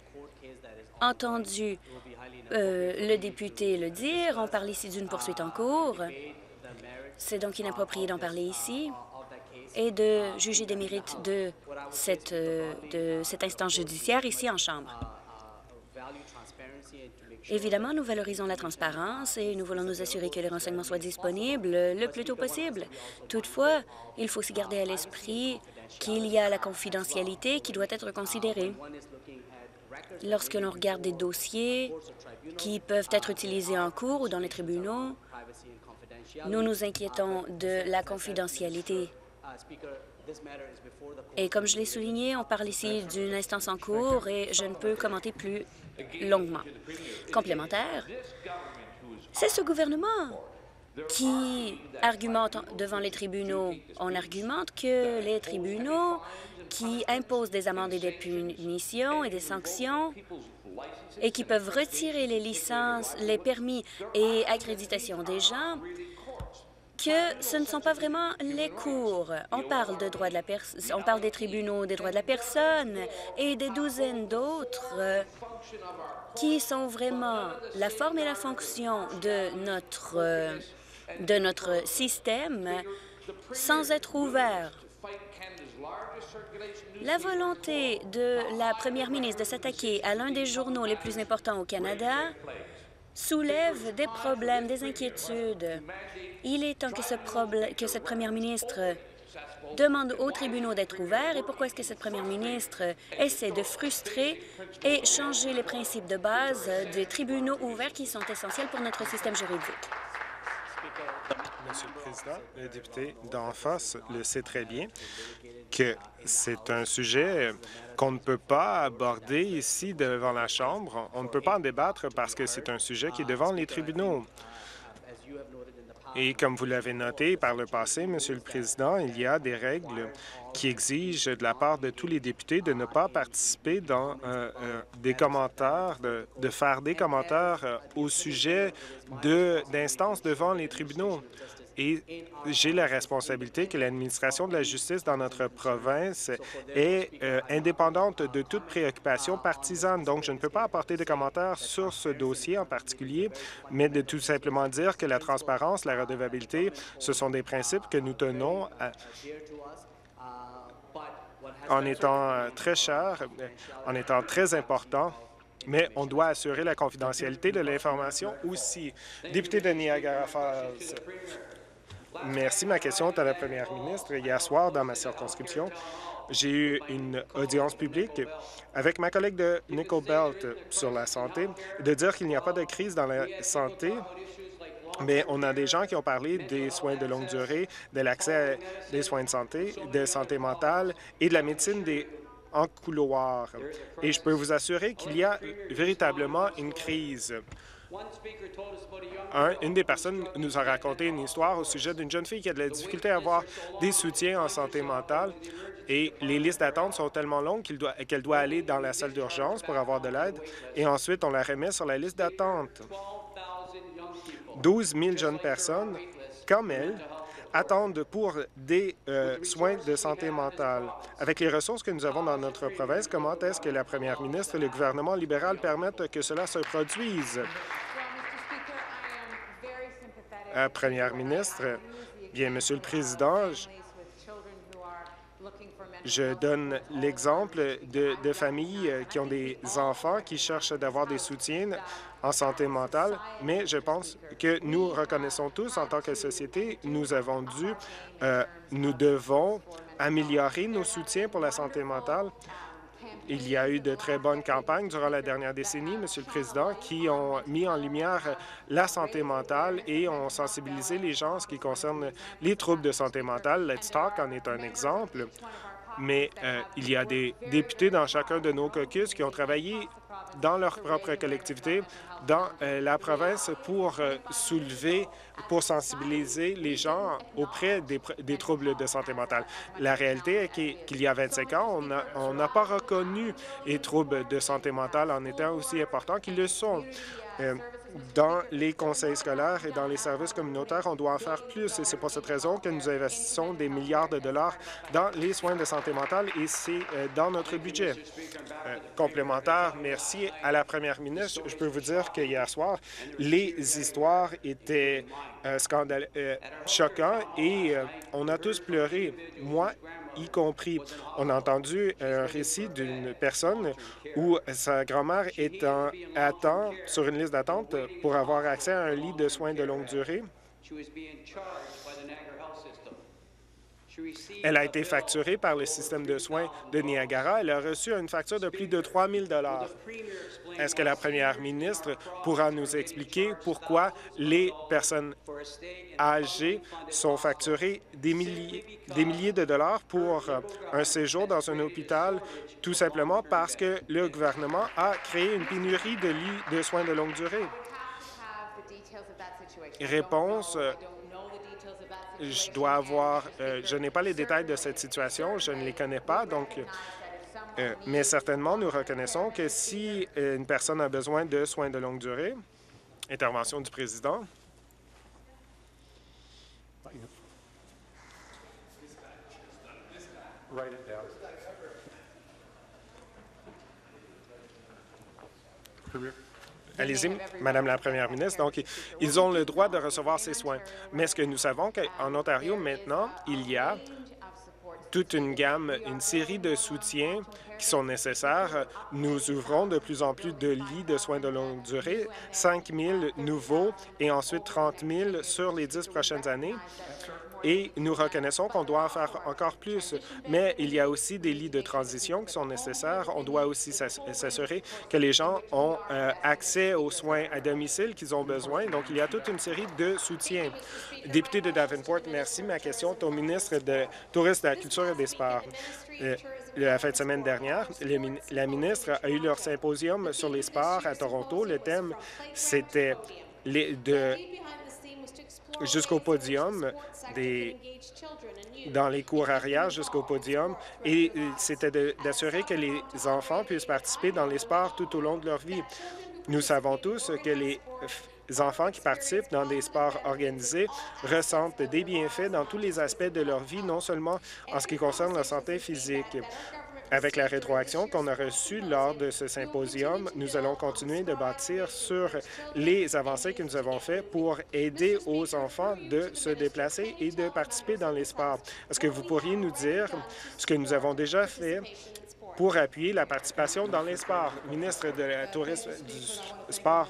entendu euh, le député le dire, on parle ici d'une poursuite en cours. C'est donc inapproprié d'en parler ici et de juger des mérites de cette, euh, de cette instance judiciaire ici en Chambre. Évidemment, nous valorisons la transparence et nous voulons nous assurer que les renseignements soient disponibles le plus tôt possible. Toutefois, il faut aussi garder à l'esprit qu'il y a la confidentialité qui doit être considérée. Lorsque l'on regarde des dossiers qui peuvent être utilisés en cours ou dans les tribunaux, nous nous inquiétons de la confidentialité et comme je l'ai souligné, on parle ici d'une instance en cours et je ne peux commenter plus longuement. Complémentaire, c'est ce gouvernement qui argumente devant les tribunaux. On argumente que les tribunaux qui imposent des amendes et des punitions et des sanctions et qui peuvent retirer les licences, les permis et accréditations des gens que ce ne sont pas vraiment les cours. On parle de droits de la on parle des tribunaux des droits de la personne et des douzaines d'autres qui sont vraiment la forme et la fonction de notre, de notre système sans être ouvert. La volonté de la première ministre de s'attaquer à l'un des journaux les plus importants au Canada soulève des problèmes, des inquiétudes. Il est temps que, ce que cette première ministre demande aux tribunaux d'être ouverts et pourquoi est-ce que cette première ministre essaie de frustrer et changer les principes de base des tribunaux ouverts qui sont essentiels pour notre système juridique? Monsieur le Président, le député d'en face le sait très bien que c'est un sujet qu'on ne peut pas aborder ici devant la Chambre. On ne peut pas en débattre parce que c'est un sujet qui est devant les tribunaux. Et comme vous l'avez noté par le passé, Monsieur le Président, il y a des règles qui exigent de la part de tous les députés de ne pas participer dans euh, euh, des commentaires, de, faire des commentaires euh, au sujet d'instances devant les tribunaux et j'ai la responsabilité que l'administration de la justice dans notre province est euh, indépendante de toute préoccupation partisane. Donc, je ne peux pas apporter de commentaires sur ce dossier en particulier, mais de tout simplement dire que la transparence, la redevabilité, ce sont des principes que nous tenons en étant euh, très chers, en étant très importants mais on doit assurer la confidentialité de l'information aussi. Député de Niagara Falls. Merci. Ma question est à la première ministre. Hier soir, dans ma circonscription, j'ai eu une audience publique avec ma collègue de Nickel Belt sur la santé, de dire qu'il n'y a pas de crise dans la santé, mais on a des gens qui ont parlé des soins de longue durée, de l'accès des soins de santé, de santé mentale et de la médecine des en couloir. Et je peux vous assurer qu'il y a véritablement une crise une des personnes nous a raconté une histoire au sujet d'une jeune fille qui a de la difficulté à avoir des soutiens en santé mentale. Et les listes d'attente sont tellement longues qu'elle doit, doit aller dans la salle d'urgence pour avoir de l'aide. Et ensuite on la remet sur la liste d'attente. 12 000 jeunes personnes, comme elle, attendent pour des euh, soins de santé mentale. Avec les ressources que nous avons dans notre province, comment est-ce que la première ministre et le gouvernement libéral permettent que cela se produise? Euh, première ministre, bien, Monsieur le Président, je donne l'exemple de, familles euh, qui ont des enfants qui cherchent d'avoir des soutiens en santé mentale, mais je pense que nous reconnaissons tous en tant que société, nous avons dû, euh, nous devons améliorer nos soutiens pour la santé mentale. Il y a eu de très bonnes campagnes durant la dernière décennie, Monsieur le Président, qui ont mis en lumière la santé mentale et ont sensibilisé les gens en ce qui concerne les troubles de santé mentale. Let's Talk en est un exemple mais euh, il y a des députés dans chacun de nos caucus qui ont travaillé dans leur propre collectivité, dans euh, la province, pour euh, soulever, pour sensibiliser les gens auprès des, troubles de santé mentale. La réalité est qu'il y a 25 ans, on n'a pas reconnu les troubles de santé mentale en étant aussi importants qu'ils le sont dans les conseils scolaires et dans les services communautaires, on doit en faire plus. Et c'est pour cette raison que nous investissons des milliards de dollars dans les soins de santé mentale et c'est euh, dans notre budget. Euh, complémentaire, merci à la première ministre. Je peux vous dire qu'hier soir, les histoires étaient euh, scandaleux, choquants et on a tous pleuré. Moi y compris. On a entendu un récit d'une personne où sa grand-mère est en sur une liste d'attente pour avoir accès à un lit de soins de longue durée. Elle a été facturée par le système de soins de Niagara. Elle a reçu une facture de plus de 3 000 Est-ce que la première ministre pourra nous expliquer pourquoi les personnes âgées sont facturées des milliers, des milliers de dollars pour un séjour dans un hôpital, tout simplement parce que le gouvernement a créé une pénurie de lits de soins de longue durée? Réponse, je dois avoir, euh, je n'ai pas les détails de cette situation, je ne les connais pas, donc, euh, mais certainement, nous reconnaissons que si une personne a besoin de soins de longue durée, intervention du président. Allez-y, Madame la Première ministre. Donc, ils ont le droit de recevoir ces soins. Mais ce que nous savons qu'en Ontario, maintenant, il y a toute une gamme, une série de soutiens qui sont nécessaires. Nous ouvrons de plus en plus de lits de soins de longue durée, 5 000 nouveaux et ensuite 30 000 sur les dix prochaines années et nous reconnaissons qu'on doit en faire encore plus. Mais il y a aussi des lits de transition qui sont nécessaires. On doit aussi s'assurer que les gens ont euh, accès aux soins à domicile qu'ils ont besoin. Donc, il y a toute une série de soutiens. Député de Davenport, merci. Ma question est au ministre de Tourisme, de la Culture et des Sports. Euh, la fin de semaine dernière, la ministre a eu leur symposium sur les sports à Toronto. Le thème, c'était de jusqu'au podium, dans les cours arrière jusqu'au podium, et euh, c'était d'assurer que les enfants puissent participer dans les sports tout au long de leur vie. Nous savons tous que les enfants qui participent dans des sports organisés ressentent des bienfaits dans tous les aspects de leur vie, non seulement en ce qui concerne leur santé physique. Avec la rétroaction qu'on a reçue lors de ce symposium, nous allons continuer de bâtir sur les avancées que nous avons faites pour aider aux enfants de se déplacer et de participer dans les sports. Est-ce que vous pourriez nous dire ce que nous avons déjà fait pour appuyer la participation dans les sports? Ministre de la Tourisme, du Sport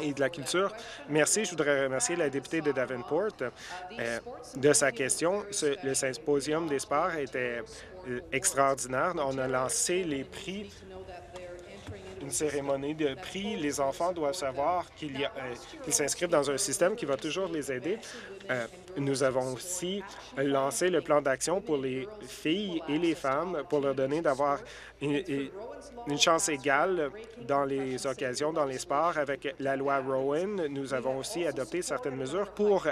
et de la Culture. Merci. Je voudrais remercier la députée de Davenport euh, de sa question. le symposium des sports était euh, extraordinaire. On a lancé les prix une cérémonie de prix. Les enfants doivent savoir qu'ils s'inscrivent dans un système qui va toujours les aider. Euh, nous avons aussi lancé le plan d'action pour les filles et les femmes pour leur donner d'avoir une, une, chance égale dans les occasions, dans les sports. Avec la loi Rowan, nous avons aussi adopté certaines mesures pour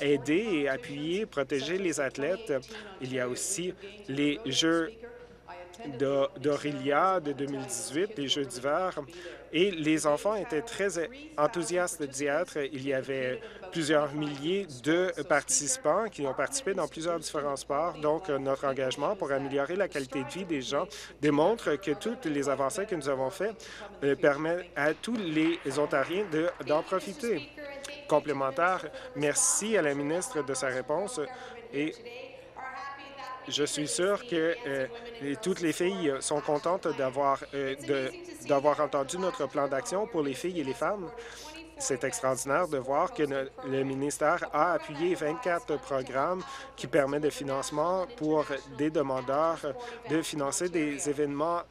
aider et appuyer, protéger les athlètes. Il y a aussi les Jeux d'Aurélia de 2018, les Jeux d'hiver, et les enfants étaient très enthousiastes d'y être. Il y avait plusieurs milliers de participants qui ont participé dans plusieurs différents sports. Donc, notre engagement pour améliorer la qualité de vie des gens démontre que toutes les avancées que nous avons faites euh, permettent à tous les Ontariens d'en profiter. Complémentaire, merci à la ministre de sa réponse et je suis sûr que euh, toutes les filles sont contentes d'avoir euh, d'avoir entendu notre plan d'action pour les filles et les femmes. C'est extraordinaire de voir que le ministère a appuyé 24 programmes qui permettent de financement pour des demandeurs de financer des événements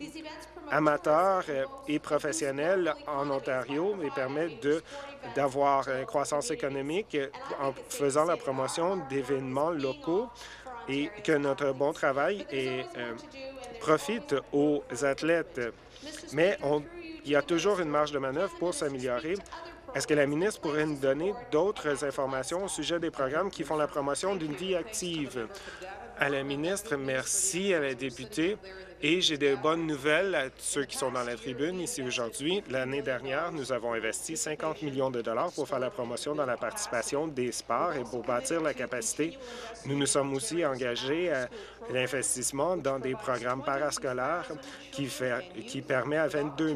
amateurs et professionnels en Ontario et permettent d'avoir une croissance économique en faisant la promotion d'événements locaux et que notre bon travail euh, profite aux athlètes. Mais il y a toujours une marge de manœuvre pour s'améliorer. Est-ce que la ministre pourrait nous donner d'autres informations au sujet des programmes qui font la promotion d'une vie active? À la ministre, merci à la députée. Et j'ai de bonnes nouvelles à ceux qui sont dans la tribune ici aujourd'hui. L'année dernière, nous avons investi 50 millions de dollars pour faire la promotion dans la participation des sports et pour bâtir la capacité. Nous nous sommes aussi engagés à l'investissement dans des programmes parascolaires qui, fait, permet à 22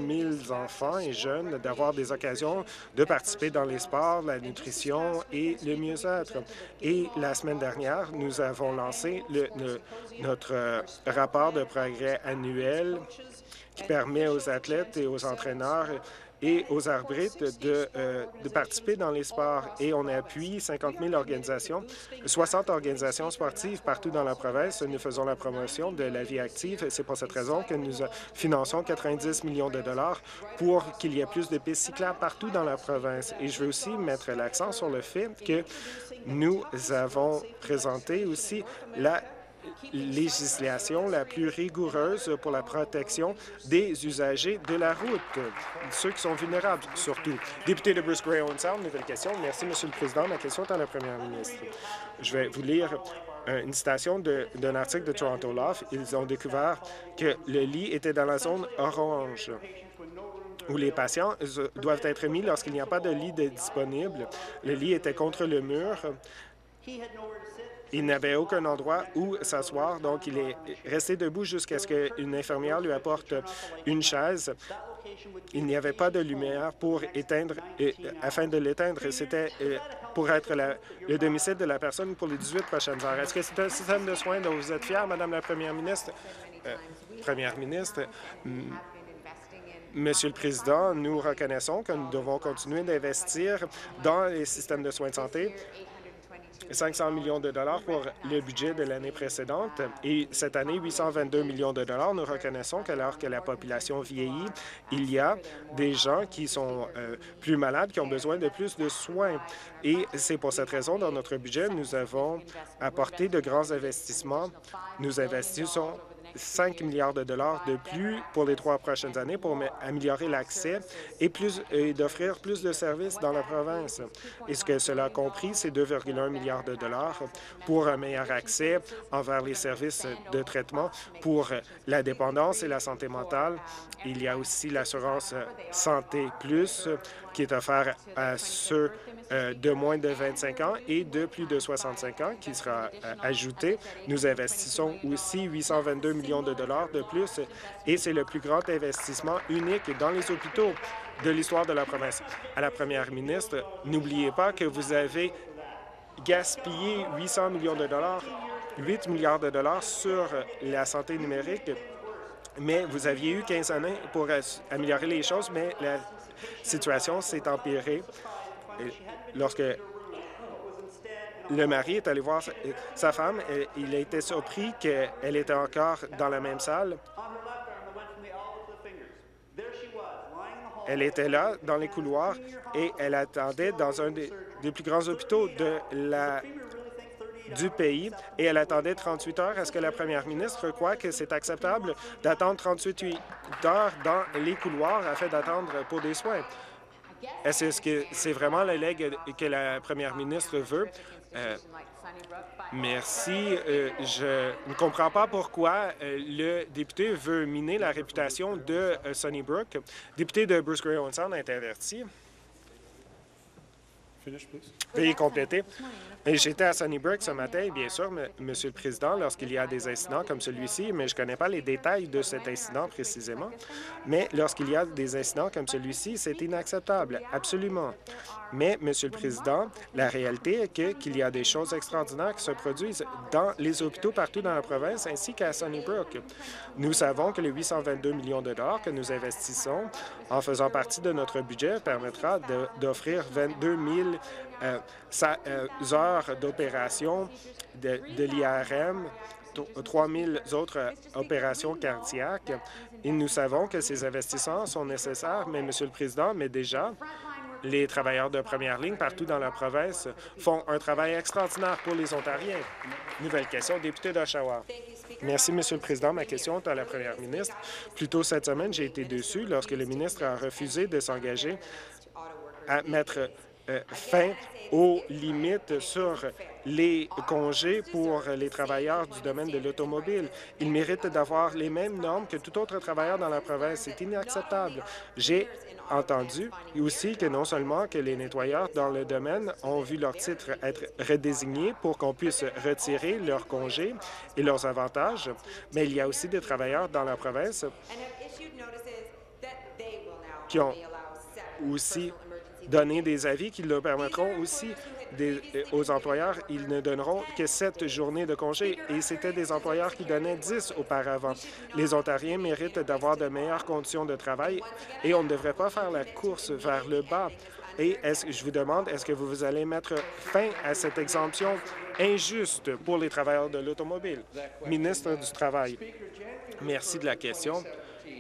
000 enfants et jeunes d'avoir des occasions de participer dans les sports, la nutrition et le mieux-être. Et la semaine dernière, nous avons lancé notre rapport de progrès annuel qui permet aux athlètes et aux entraîneurs et aux arbitres de, euh, participer dans les sports. Et on appuie 50 000 organisations, 60 organisations sportives partout dans la province. Nous faisons la promotion de la vie active. C'est pour cette raison que nous finançons 90 millions de dollars pour qu'il y ait plus de pistes cyclables partout dans la province. Et je veux aussi mettre l'accent sur le fait que nous avons présenté aussi la législation la plus rigoureuse pour la protection des usagers de la route, ceux qui sont vulnérables surtout. Député de Bruce Gray Sound, nouvelle question. Merci, Monsieur le Président. Ma question est à la Première ministre. Je vais vous lire une citation d'un article de Toronto Law. Ils ont découvert que le lit était dans la zone orange où les patients doivent être mis lorsqu'il n'y a pas de lit disponible. Le lit était contre le mur il n'avait aucun endroit où s'asseoir, donc il est resté debout jusqu'à ce qu'une infirmière lui apporte une chaise. Il n'y avait pas de lumière pour éteindre, afin de l'éteindre. C'était pour être le domicile de la personne pour les 18 prochaines heures. Est-ce que c'est un système de soins dont vous êtes fière, Madame la Première ministre? Euh, Première ministre, Monsieur le Président, nous reconnaissons que nous devons continuer d'investir dans les systèmes de soins de santé 500 millions de dollars pour le budget de l'année précédente et cette année, 822 millions de dollars. Nous reconnaissons qu'alors que la population vieillit, il y a des gens qui sont euh, plus malades, qui ont besoin de plus de soins. Et c'est pour cette raison, dans notre budget, nous avons apporté de grands investissements. Nous investissons 5 milliards de dollars de plus pour les trois prochaines années pour améliorer l'accès et, et d'offrir plus de services dans la province. Et ce que cela a compris, c'est 2,1 milliards de dollars pour un meilleur accès envers les services de traitement pour la dépendance et la santé mentale. Il y a aussi l'assurance Santé Plus qui est offert à ceux euh, de moins de 25 ans et de plus de 65 ans qui sera euh, ajouté. Nous investissons aussi 822 millions de dollars de plus et c'est le plus grand investissement unique dans les hôpitaux de l'histoire de la province. À la première ministre, n'oubliez pas que vous avez gaspillé 800 millions de dollars, 8 milliards de dollars sur la santé numérique, mais vous aviez eu 15 années pour améliorer les choses, mais la situation s'est empirée lorsque le mari est allé voir sa femme, il a été surpris qu'elle était encore dans la même salle. Elle était là, dans les couloirs, et elle attendait dans un des, plus grands hôpitaux de la, du pays, et elle attendait 38 heures. Est-ce que la première ministre croit que c'est acceptable d'attendre 38 heures dans les couloirs afin d'attendre pour des soins? Est-ce que c'est vraiment la Ligue que la première ministre veut? Euh, merci. Euh, je ne comprends pas pourquoi euh, le député veut miner la réputation de Sunnybrook. Député de Bruce Gray Sound est averti. Veuillez compléter. J'étais à Sunnybrook ce matin, bien sûr, Monsieur le Président, lorsqu'il y a des incidents comme celui-ci, mais je ne connais pas les détails de cet incident précisément, mais lorsqu'il y a des incidents comme celui-ci, c'est inacceptable, absolument. Mais, Monsieur le Président, la réalité est qu'il y a des choses extraordinaires qui se produisent dans les hôpitaux partout dans la province ainsi qu'à Sunnybrook. Nous savons que les 822 millions de dollars que nous investissons en faisant partie de notre budget permettra d'offrir 22 000 euh, euh, heures d'opération de, de l'IRM 3 000 autres opérations cardiaques. Et nous savons que ces investissements sont nécessaires, mais, Monsieur le Président, mais déjà, les travailleurs de première ligne partout dans la province font un travail extraordinaire pour les Ontariens. Nouvelle question, député d'Oshawa. Merci, Monsieur le Président. Ma question est à la première ministre. Plus tôt cette semaine, j'ai été déçu lorsque le ministre a refusé de s'engager à mettre euh, fin aux limites sur les congés pour les travailleurs du domaine de l'automobile. Ils méritent d'avoir les mêmes normes que tout autre travailleur dans la province. C'est inacceptable. J'ai entendu aussi que non seulement que les nettoyeurs dans le domaine ont vu leur titre être redésigné pour qu'on puisse retirer leurs congés et leurs avantages, mais il y a aussi des travailleurs dans la province qui ont aussi donné des avis qui leur permettront aussi euh, aux employeurs, ils ne donneront que sept journées de congé et c'était des employeurs qui donnaient dix auparavant. Les Ontariens méritent d'avoir de meilleures conditions de travail et on ne devrait pas faire la course vers le bas. Et est-ce, je vous demande, est-ce que vous allez mettre fin à cette exemption injuste pour les travailleurs de l'automobile? Ministre du Travail. Merci de la question.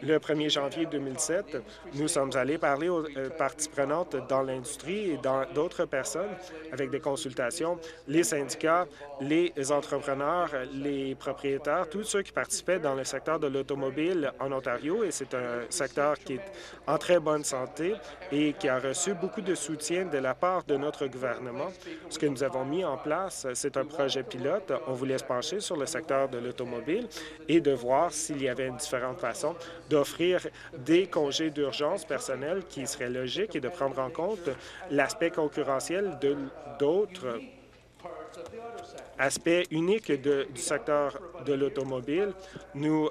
Le 1er janvier 2007, nous sommes allés parler aux euh, parties prenantes dans l'industrie et dans d'autres personnes avec des consultations, les syndicats, les entrepreneurs, les propriétaires, tous ceux qui participaient dans le secteur de l'automobile en Ontario et c'est un secteur qui est en très bonne santé et qui a reçu beaucoup de soutien de la part de notre gouvernement. Ce que nous avons mis en place, c'est un projet pilote. On voulait se pencher sur le secteur de l'automobile et de voir s'il y avait une différente façon d'offrir des congés d'urgence personnels qui seraient logiques et de prendre en compte l'aspect concurrentiel de d'autres aspect unique du secteur de l'automobile. Nous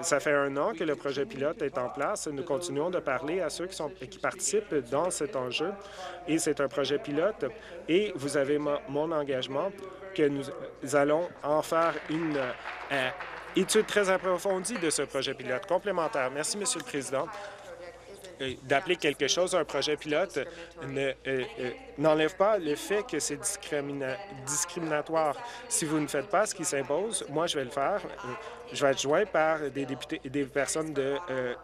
ça fait un an que le projet pilote est en place. Nous continuons de parler à ceux qui, sont, qui participent dans cet enjeu. Et c'est un projet pilote. Et vous avez mon engagement que nous allons en faire une euh, étude très approfondie de ce projet pilote complémentaire. Merci, Monsieur le Président d'appeler quelque chose un projet pilote euh, euh, n'enlève pas le fait que c'est discriminatoire. Si vous ne faites pas ce qui s'impose, moi, je vais le faire. Euh, je vais être joint par des députés, des personnes de,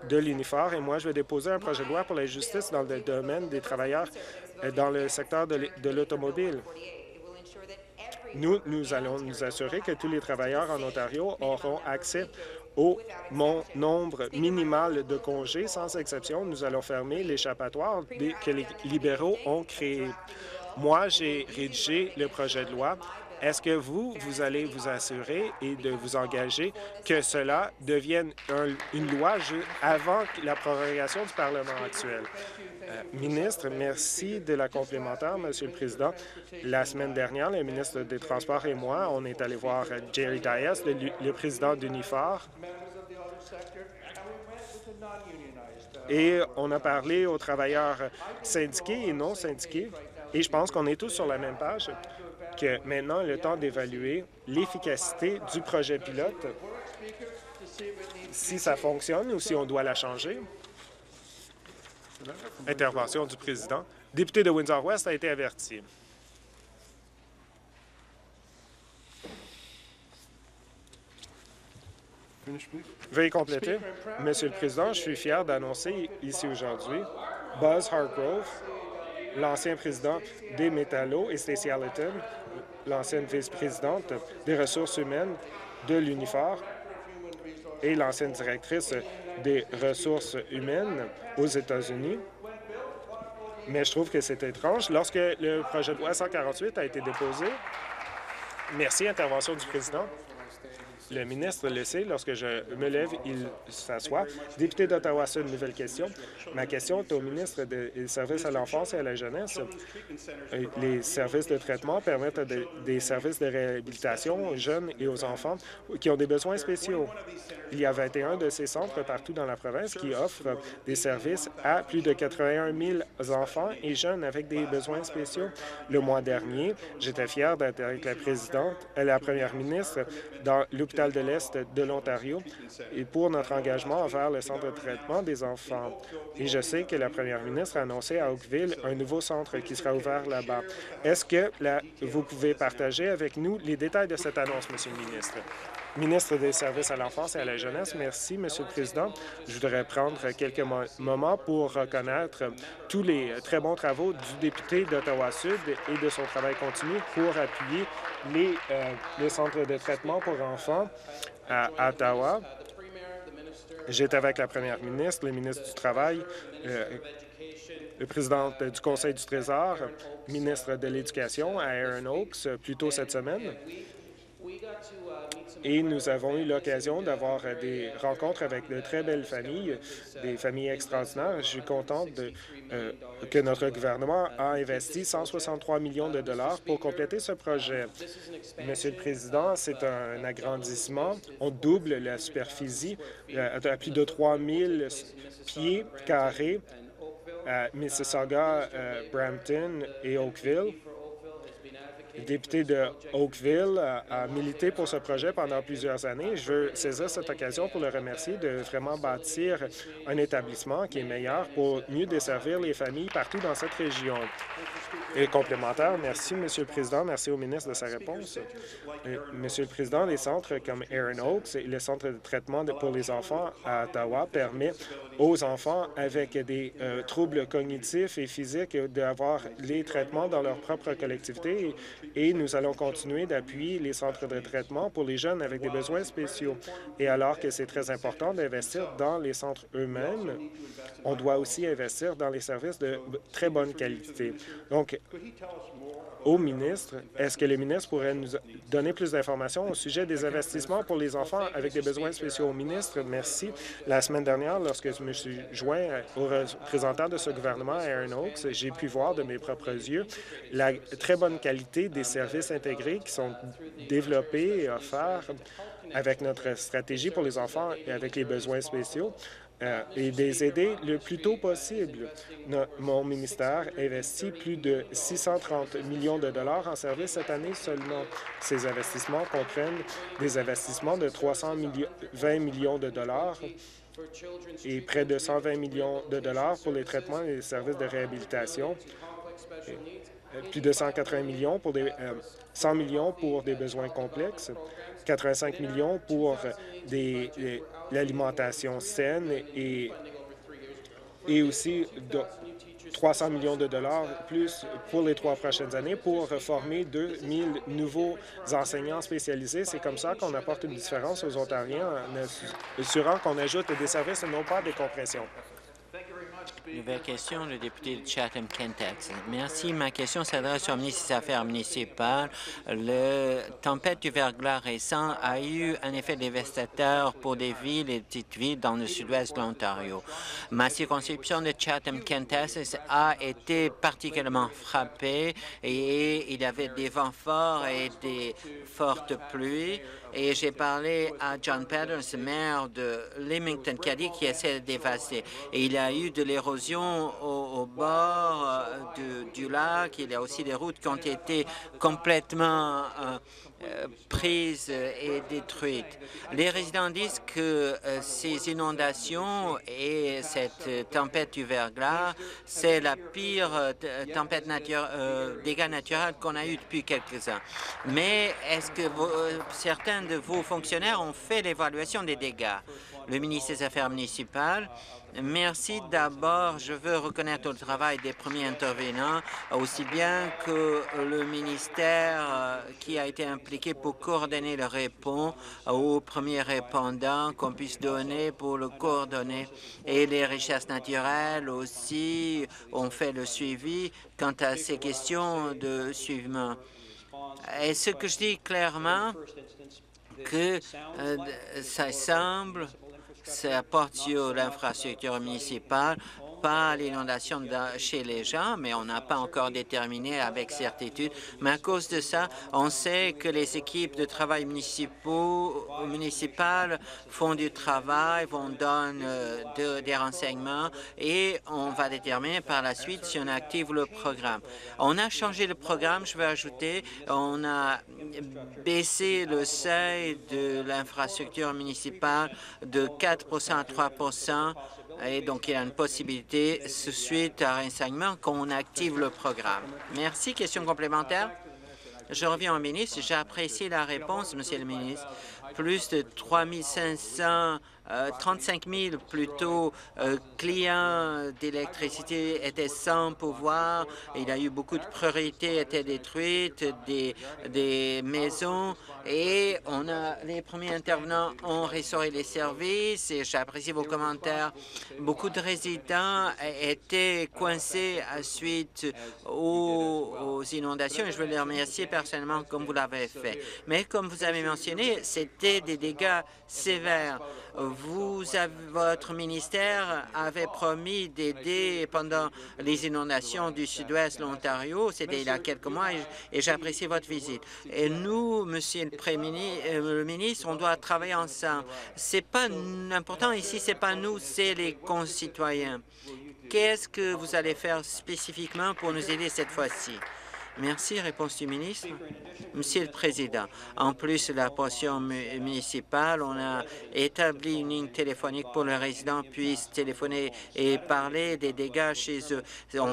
de l'UNIFOR et moi, je vais déposer un projet de loi pour la justice dans le domaine des travailleurs dans le secteur de l'automobile. Nous, nous allons nous assurer que tous les travailleurs en Ontario auront accès au nombre minimal de congés. Sans exception, nous allons fermer l'échappatoire que les libéraux ont créé. Moi, j'ai rédigé le projet de loi. Est-ce que vous, vous allez vous assurer et de vous engager que cela devienne une loi avant la prorogation du Parlement actuel? Euh, ministre, merci de la complémentaire, Monsieur le Président. La semaine dernière, le ministre des Transports et moi, on est allé voir Jerry Dias, le, président d'Unifor, et on a parlé aux travailleurs syndiqués et non syndiqués. Et je pense qu'on est tous sur la même page que maintenant, le temps d'évaluer l'efficacité du projet pilote, si ça fonctionne ou si on doit la changer. Intervention du président. Député de Windsor-West a été averti. Veuillez compléter. Monsieur le Président, je suis fier d'annoncer ici aujourd'hui Buzz Hargrove, l'ancien président des Métallos, et Stacey Allerton, l'ancienne vice-présidente des ressources humaines de l'UNIFOR et l'ancienne directrice des ressources humaines aux États-Unis. Mais je trouve que c'est étrange. Lorsque le projet de loi 148 a été déposé, merci, intervention du président. Le ministre le sait, lorsque je me lève, il s'assoit. Député d'Ottawa, c'est une nouvelle question. Ma question est au ministre des Services à l'enfance et à la jeunesse. Euh, les services de traitement permettent des services de réhabilitation aux jeunes et aux enfants qui ont des besoins spéciaux. Il y a 21 de ces centres partout dans la province qui offrent des services à plus de 81 000 enfants et jeunes avec des besoins spéciaux. Le mois dernier, j'étais fier d'être avec la présidente, la première ministre, dans l'hôpital de l'Est de l'Ontario et pour notre engagement envers le centre de traitement des enfants. Et je sais que la première ministre a annoncé à Oakville un nouveau centre qui sera ouvert là-bas. Est-ce que vous pouvez partager avec nous les détails de cette annonce, Monsieur le ministre? Ministre des Services à l'enfance et à la jeunesse, merci, Monsieur le Président. Je voudrais prendre quelques moments pour reconnaître tous les très bons travaux du député d'Ottawa-Sud et de son travail continu pour appuyer les, euh, centres de traitement pour enfants à Ottawa. J'étais avec la première ministre, le ministre du Travail, euh, le président du Conseil du Trésor, ministre de l'Éducation à Aaron Oaks plus tôt cette semaine et nous avons eu l'occasion d'avoir des rencontres avec de très belles familles, des familles extraordinaires. Je suis contente de, euh, que notre gouvernement a investi 163 millions de dollars pour compléter ce projet. Monsieur le Président, c'est un agrandissement. On double la superficie euh, à plus de 3 000 pieds carrés à Mississauga, euh, Brampton et Oakville. Député de Oakville a milité pour ce projet pendant plusieurs années. Je veux saisir cette occasion pour le remercier de vraiment bâtir un établissement qui est meilleur pour mieux desservir les familles partout dans cette région. Et complémentaire, merci, Monsieur le Président. Merci au ministre de sa réponse. Monsieur le Président, les centres comme Aaron Oaks et le centre de traitement pour les enfants à Ottawa permet aux enfants avec des euh, troubles cognitifs et physiques d'avoir les traitements dans leur propre collectivité et nous allons continuer d'appuyer les centres de traitement pour les jeunes avec des besoins spéciaux. Et alors que c'est très important d'investir dans les centres eux-mêmes, on doit aussi investir dans les services de très bonne qualité. Donc, au ministre, est-ce que le ministre pourrait nous donner plus d'informations au sujet des investissements pour les enfants avec des besoins spéciaux? Au ministre, merci. La semaine dernière, lorsque je me suis joint au représentant de ce gouvernement, Aaron Oaks, j'ai pu voir de mes propres yeux la très bonne qualité des services intégrés qui sont développés et offerts avec notre stratégie pour les enfants et avec les besoins spéciaux. Euh, et des aider le plus tôt possible. mon ministère investit plus de 630 millions de dollars en services cette année seulement. Ces investissements comprennent des investissements de 320 millions de dollars et près de 120 millions de dollars pour les traitements et les services de réhabilitation, plus de 180 millions pour des, 100 euh, millions pour des besoins complexes, 85 millions pour des l'alimentation saine et, aussi de 300 millions de dollars plus pour les trois prochaines années pour former 2 000 nouveaux enseignants spécialisés. C'est comme ça qu'on apporte une différence aux Ontariens en assurant qu'on ajoute des services et non pas des compressions. Nouvelle question, le député de Chatham-Kentax. Merci. Ma question s'adresse au ministre des Affaires municipales. Le tempête du verglas récent a eu un effet dévastateur pour des villes et petites villes dans le sud-ouest de l'Ontario. Ma circonscription de Chatham-Kentax a été particulièrement frappée et il y avait des vents forts et des fortes pluies et j'ai parlé à John Patterson, maire de Leamington, qui dit qu'il essaie de dévaster. Et il y a eu de l'érosion au, bord euh, du lac. Il y a aussi des routes qui ont été complètement euh, euh, prises et détruites. Les résidents disent que euh, ces inondations et cette tempête du verglas, c'est la pire euh, tempête nature, dégâts naturels qu'on a eu depuis quelques ans. Mais est-ce que certains de vos fonctionnaires ont fait l'évaluation des dégâts? Le ministre des Affaires municipales Merci. D'abord, je veux reconnaître le travail des premiers intervenants, aussi bien que le ministère euh, qui a été impliqué pour coordonner le réponse aux premiers répondants qu'on puisse donner pour le coordonner. Et les richesses naturelles aussi ont fait le suivi quant à ces questions de suivement. Et ce que je dis clairement, que euh, ça semble ça porte sur l'infrastructure municipale pas l'inondation chez les gens, mais on n'a pas encore déterminé avec certitude. Mais à cause de ça, on sait que les équipes de travail municipaux, municipales font du travail, vont donner euh, des renseignements et on va déterminer par la suite si on active le programme. On a changé le programme, je veux ajouter, on a baissé le seuil de l'infrastructure municipale de 4% à 3 et donc, il y a une possibilité, suite à un qu'on active le programme. Merci. Question complémentaire? Je reviens au ministre. J'ai apprécié la réponse, Monsieur le ministre. Plus de 3 500 35 000 plutôt euh, clients d'électricité étaient sans pouvoir. Il y a eu beaucoup de priorités étaient détruites, des, maisons et on les premiers intervenants ont restauré les services et j'apprécie vos commentaires. Beaucoup de résidents étaient coincés à suite aux, aux inondations et je veux les remercier personnellement comme vous l'avez fait. Mais comme vous avez mentionné, c'était des dégâts sévères. Vous votre ministère avait promis d'aider pendant les inondations du sud-ouest de l'Ontario. C'était il y a quelques mois et, j'apprécie votre visite. Et nous, Monsieur le, euh, le ministre, on doit travailler ensemble. C'est pas important ici, c'est pas nous, c'est les concitoyens. Qu'est-ce que vous allez faire spécifiquement pour nous aider cette fois-ci? Merci. Réponse du ministre. Monsieur le Président, en plus de la portion municipale, on a établi une ligne téléphonique pour que les résidents puissent téléphoner et parler des dégâts chez eux.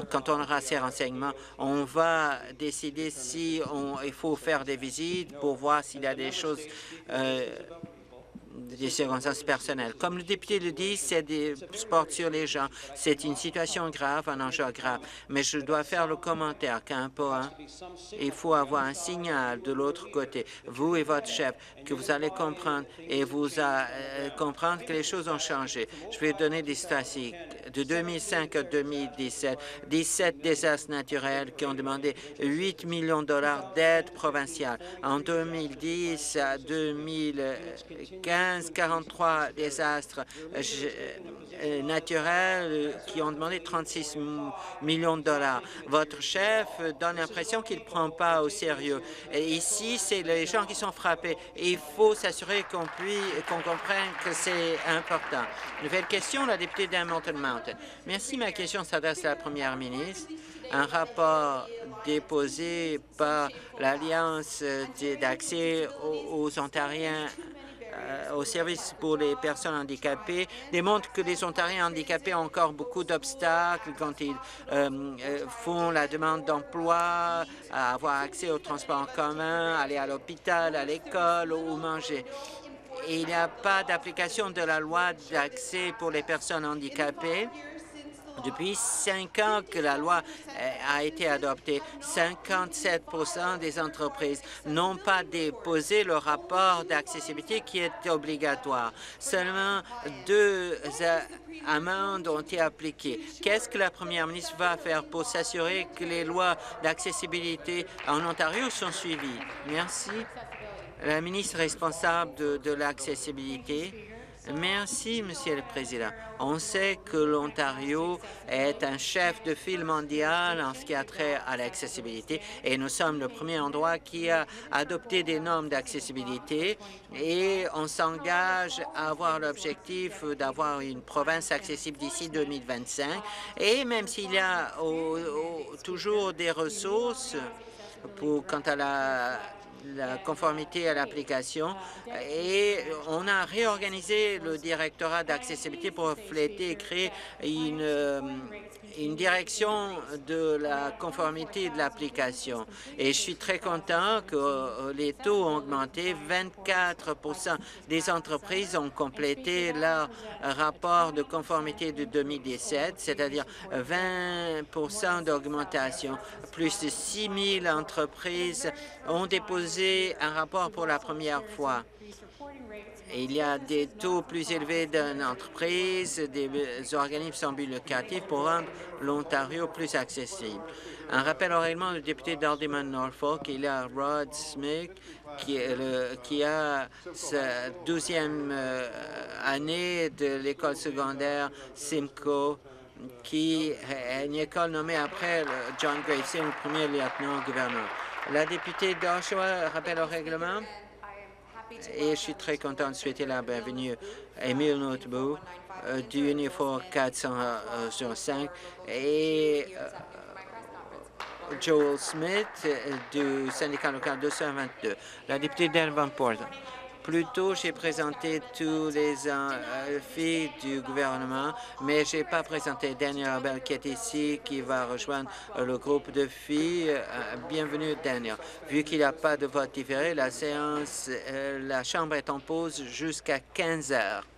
quand on aura ces renseignements, on va décider si il faut faire des visites pour voir s'il y a des choses euh, des circonstances personnelles. Comme le député le dit, c'est des sports sur les gens. C'est une situation grave, un enjeu grave. Mais je dois faire le commentaire qu'un point, il faut avoir un signal de l'autre côté, vous et votre chef, que vous allez comprendre et vous euh, comprendre que les choses ont changé. Je vais donner des statistiques. De 2005 à 2017, 17 désastres naturels qui ont demandé 8 millions de dollars d'aide provinciale. En 2010 à 2015, 43 désastres euh, naturels qui ont demandé 36 millions de dollars. Votre chef donne l'impression qu'il ne prend pas au sérieux. Ici, c'est les gens qui sont frappés. il faut s'assurer qu'on qu'on comprenne que c'est important. Nouvelle question, la députée d'Hamilton Merci. Ma question s'adresse à la première ministre. Un rapport déposé par l'Alliance d'accès aux Ontariens euh, au service pour les personnes handicapées démontre que les Ontariens handicapés ont encore beaucoup d'obstacles quand ils euh, euh, font la demande d'emploi, avoir accès au transport en commun, aller à l'hôpital, à l'école ou manger. Il n'y a pas d'application de la loi d'accès pour les personnes handicapées depuis cinq ans que la loi euh, a été adoptée, 57% des entreprises n'ont pas déposé le rapport d'accessibilité qui est obligatoire. Seulement deux amendes ont été appliquées. Qu'est-ce que la première ministre va faire pour s'assurer que les lois d'accessibilité en Ontario sont suivies? Merci. La ministre responsable de, de l'accessibilité. Merci, Monsieur le Président. On sait que l'Ontario est un chef de file mondial en ce qui a trait à l'accessibilité et nous sommes le premier endroit qui a adopté des normes d'accessibilité et on s'engage à avoir l'objectif d'avoir une province accessible d'ici 2025. Et même s'il y a toujours des ressources pour, quant à la la conformité à l'application. Et on a réorganisé le directorat d'accessibilité pour refléter et créer une, euh, une direction de la conformité de l'application. Et je suis très content que euh, les taux ont augmenté. 24 des entreprises ont complété leur rapport de conformité de 2017, c'est-à-dire 20 d'augmentation. Plus de 6 000 entreprises ont déposé un rapport pour la première fois. Il y a des taux plus élevés d'une entreprise, des organismes sans but lucratif pour rendre l'Ontario plus accessible. Un rappel au règlement du député d'Alderman Norfolk, il y a Rod Smith, qui, qui a sa douzième euh, année de l'école secondaire Simcoe, qui est une école nommée après John Gravesend, le premier lieutenant-gouverneur. La députée d'Oshawa rappelle au règlement et je suis très content de souhaiter la bienvenue à Emile Notebook euh, du Unifor 405 et euh, Joel Smith euh, du syndicat local 222. La députée Port. Plus tôt, j'ai présenté tous les euh, filles du gouvernement, mais je n'ai pas présenté Daniel Bell qui est ici, qui va rejoindre le groupe de filles. Euh, bienvenue, Daniel. Vu qu'il n'y a pas de vote différé, la séance, euh, la Chambre est en pause jusqu'à 15 heures.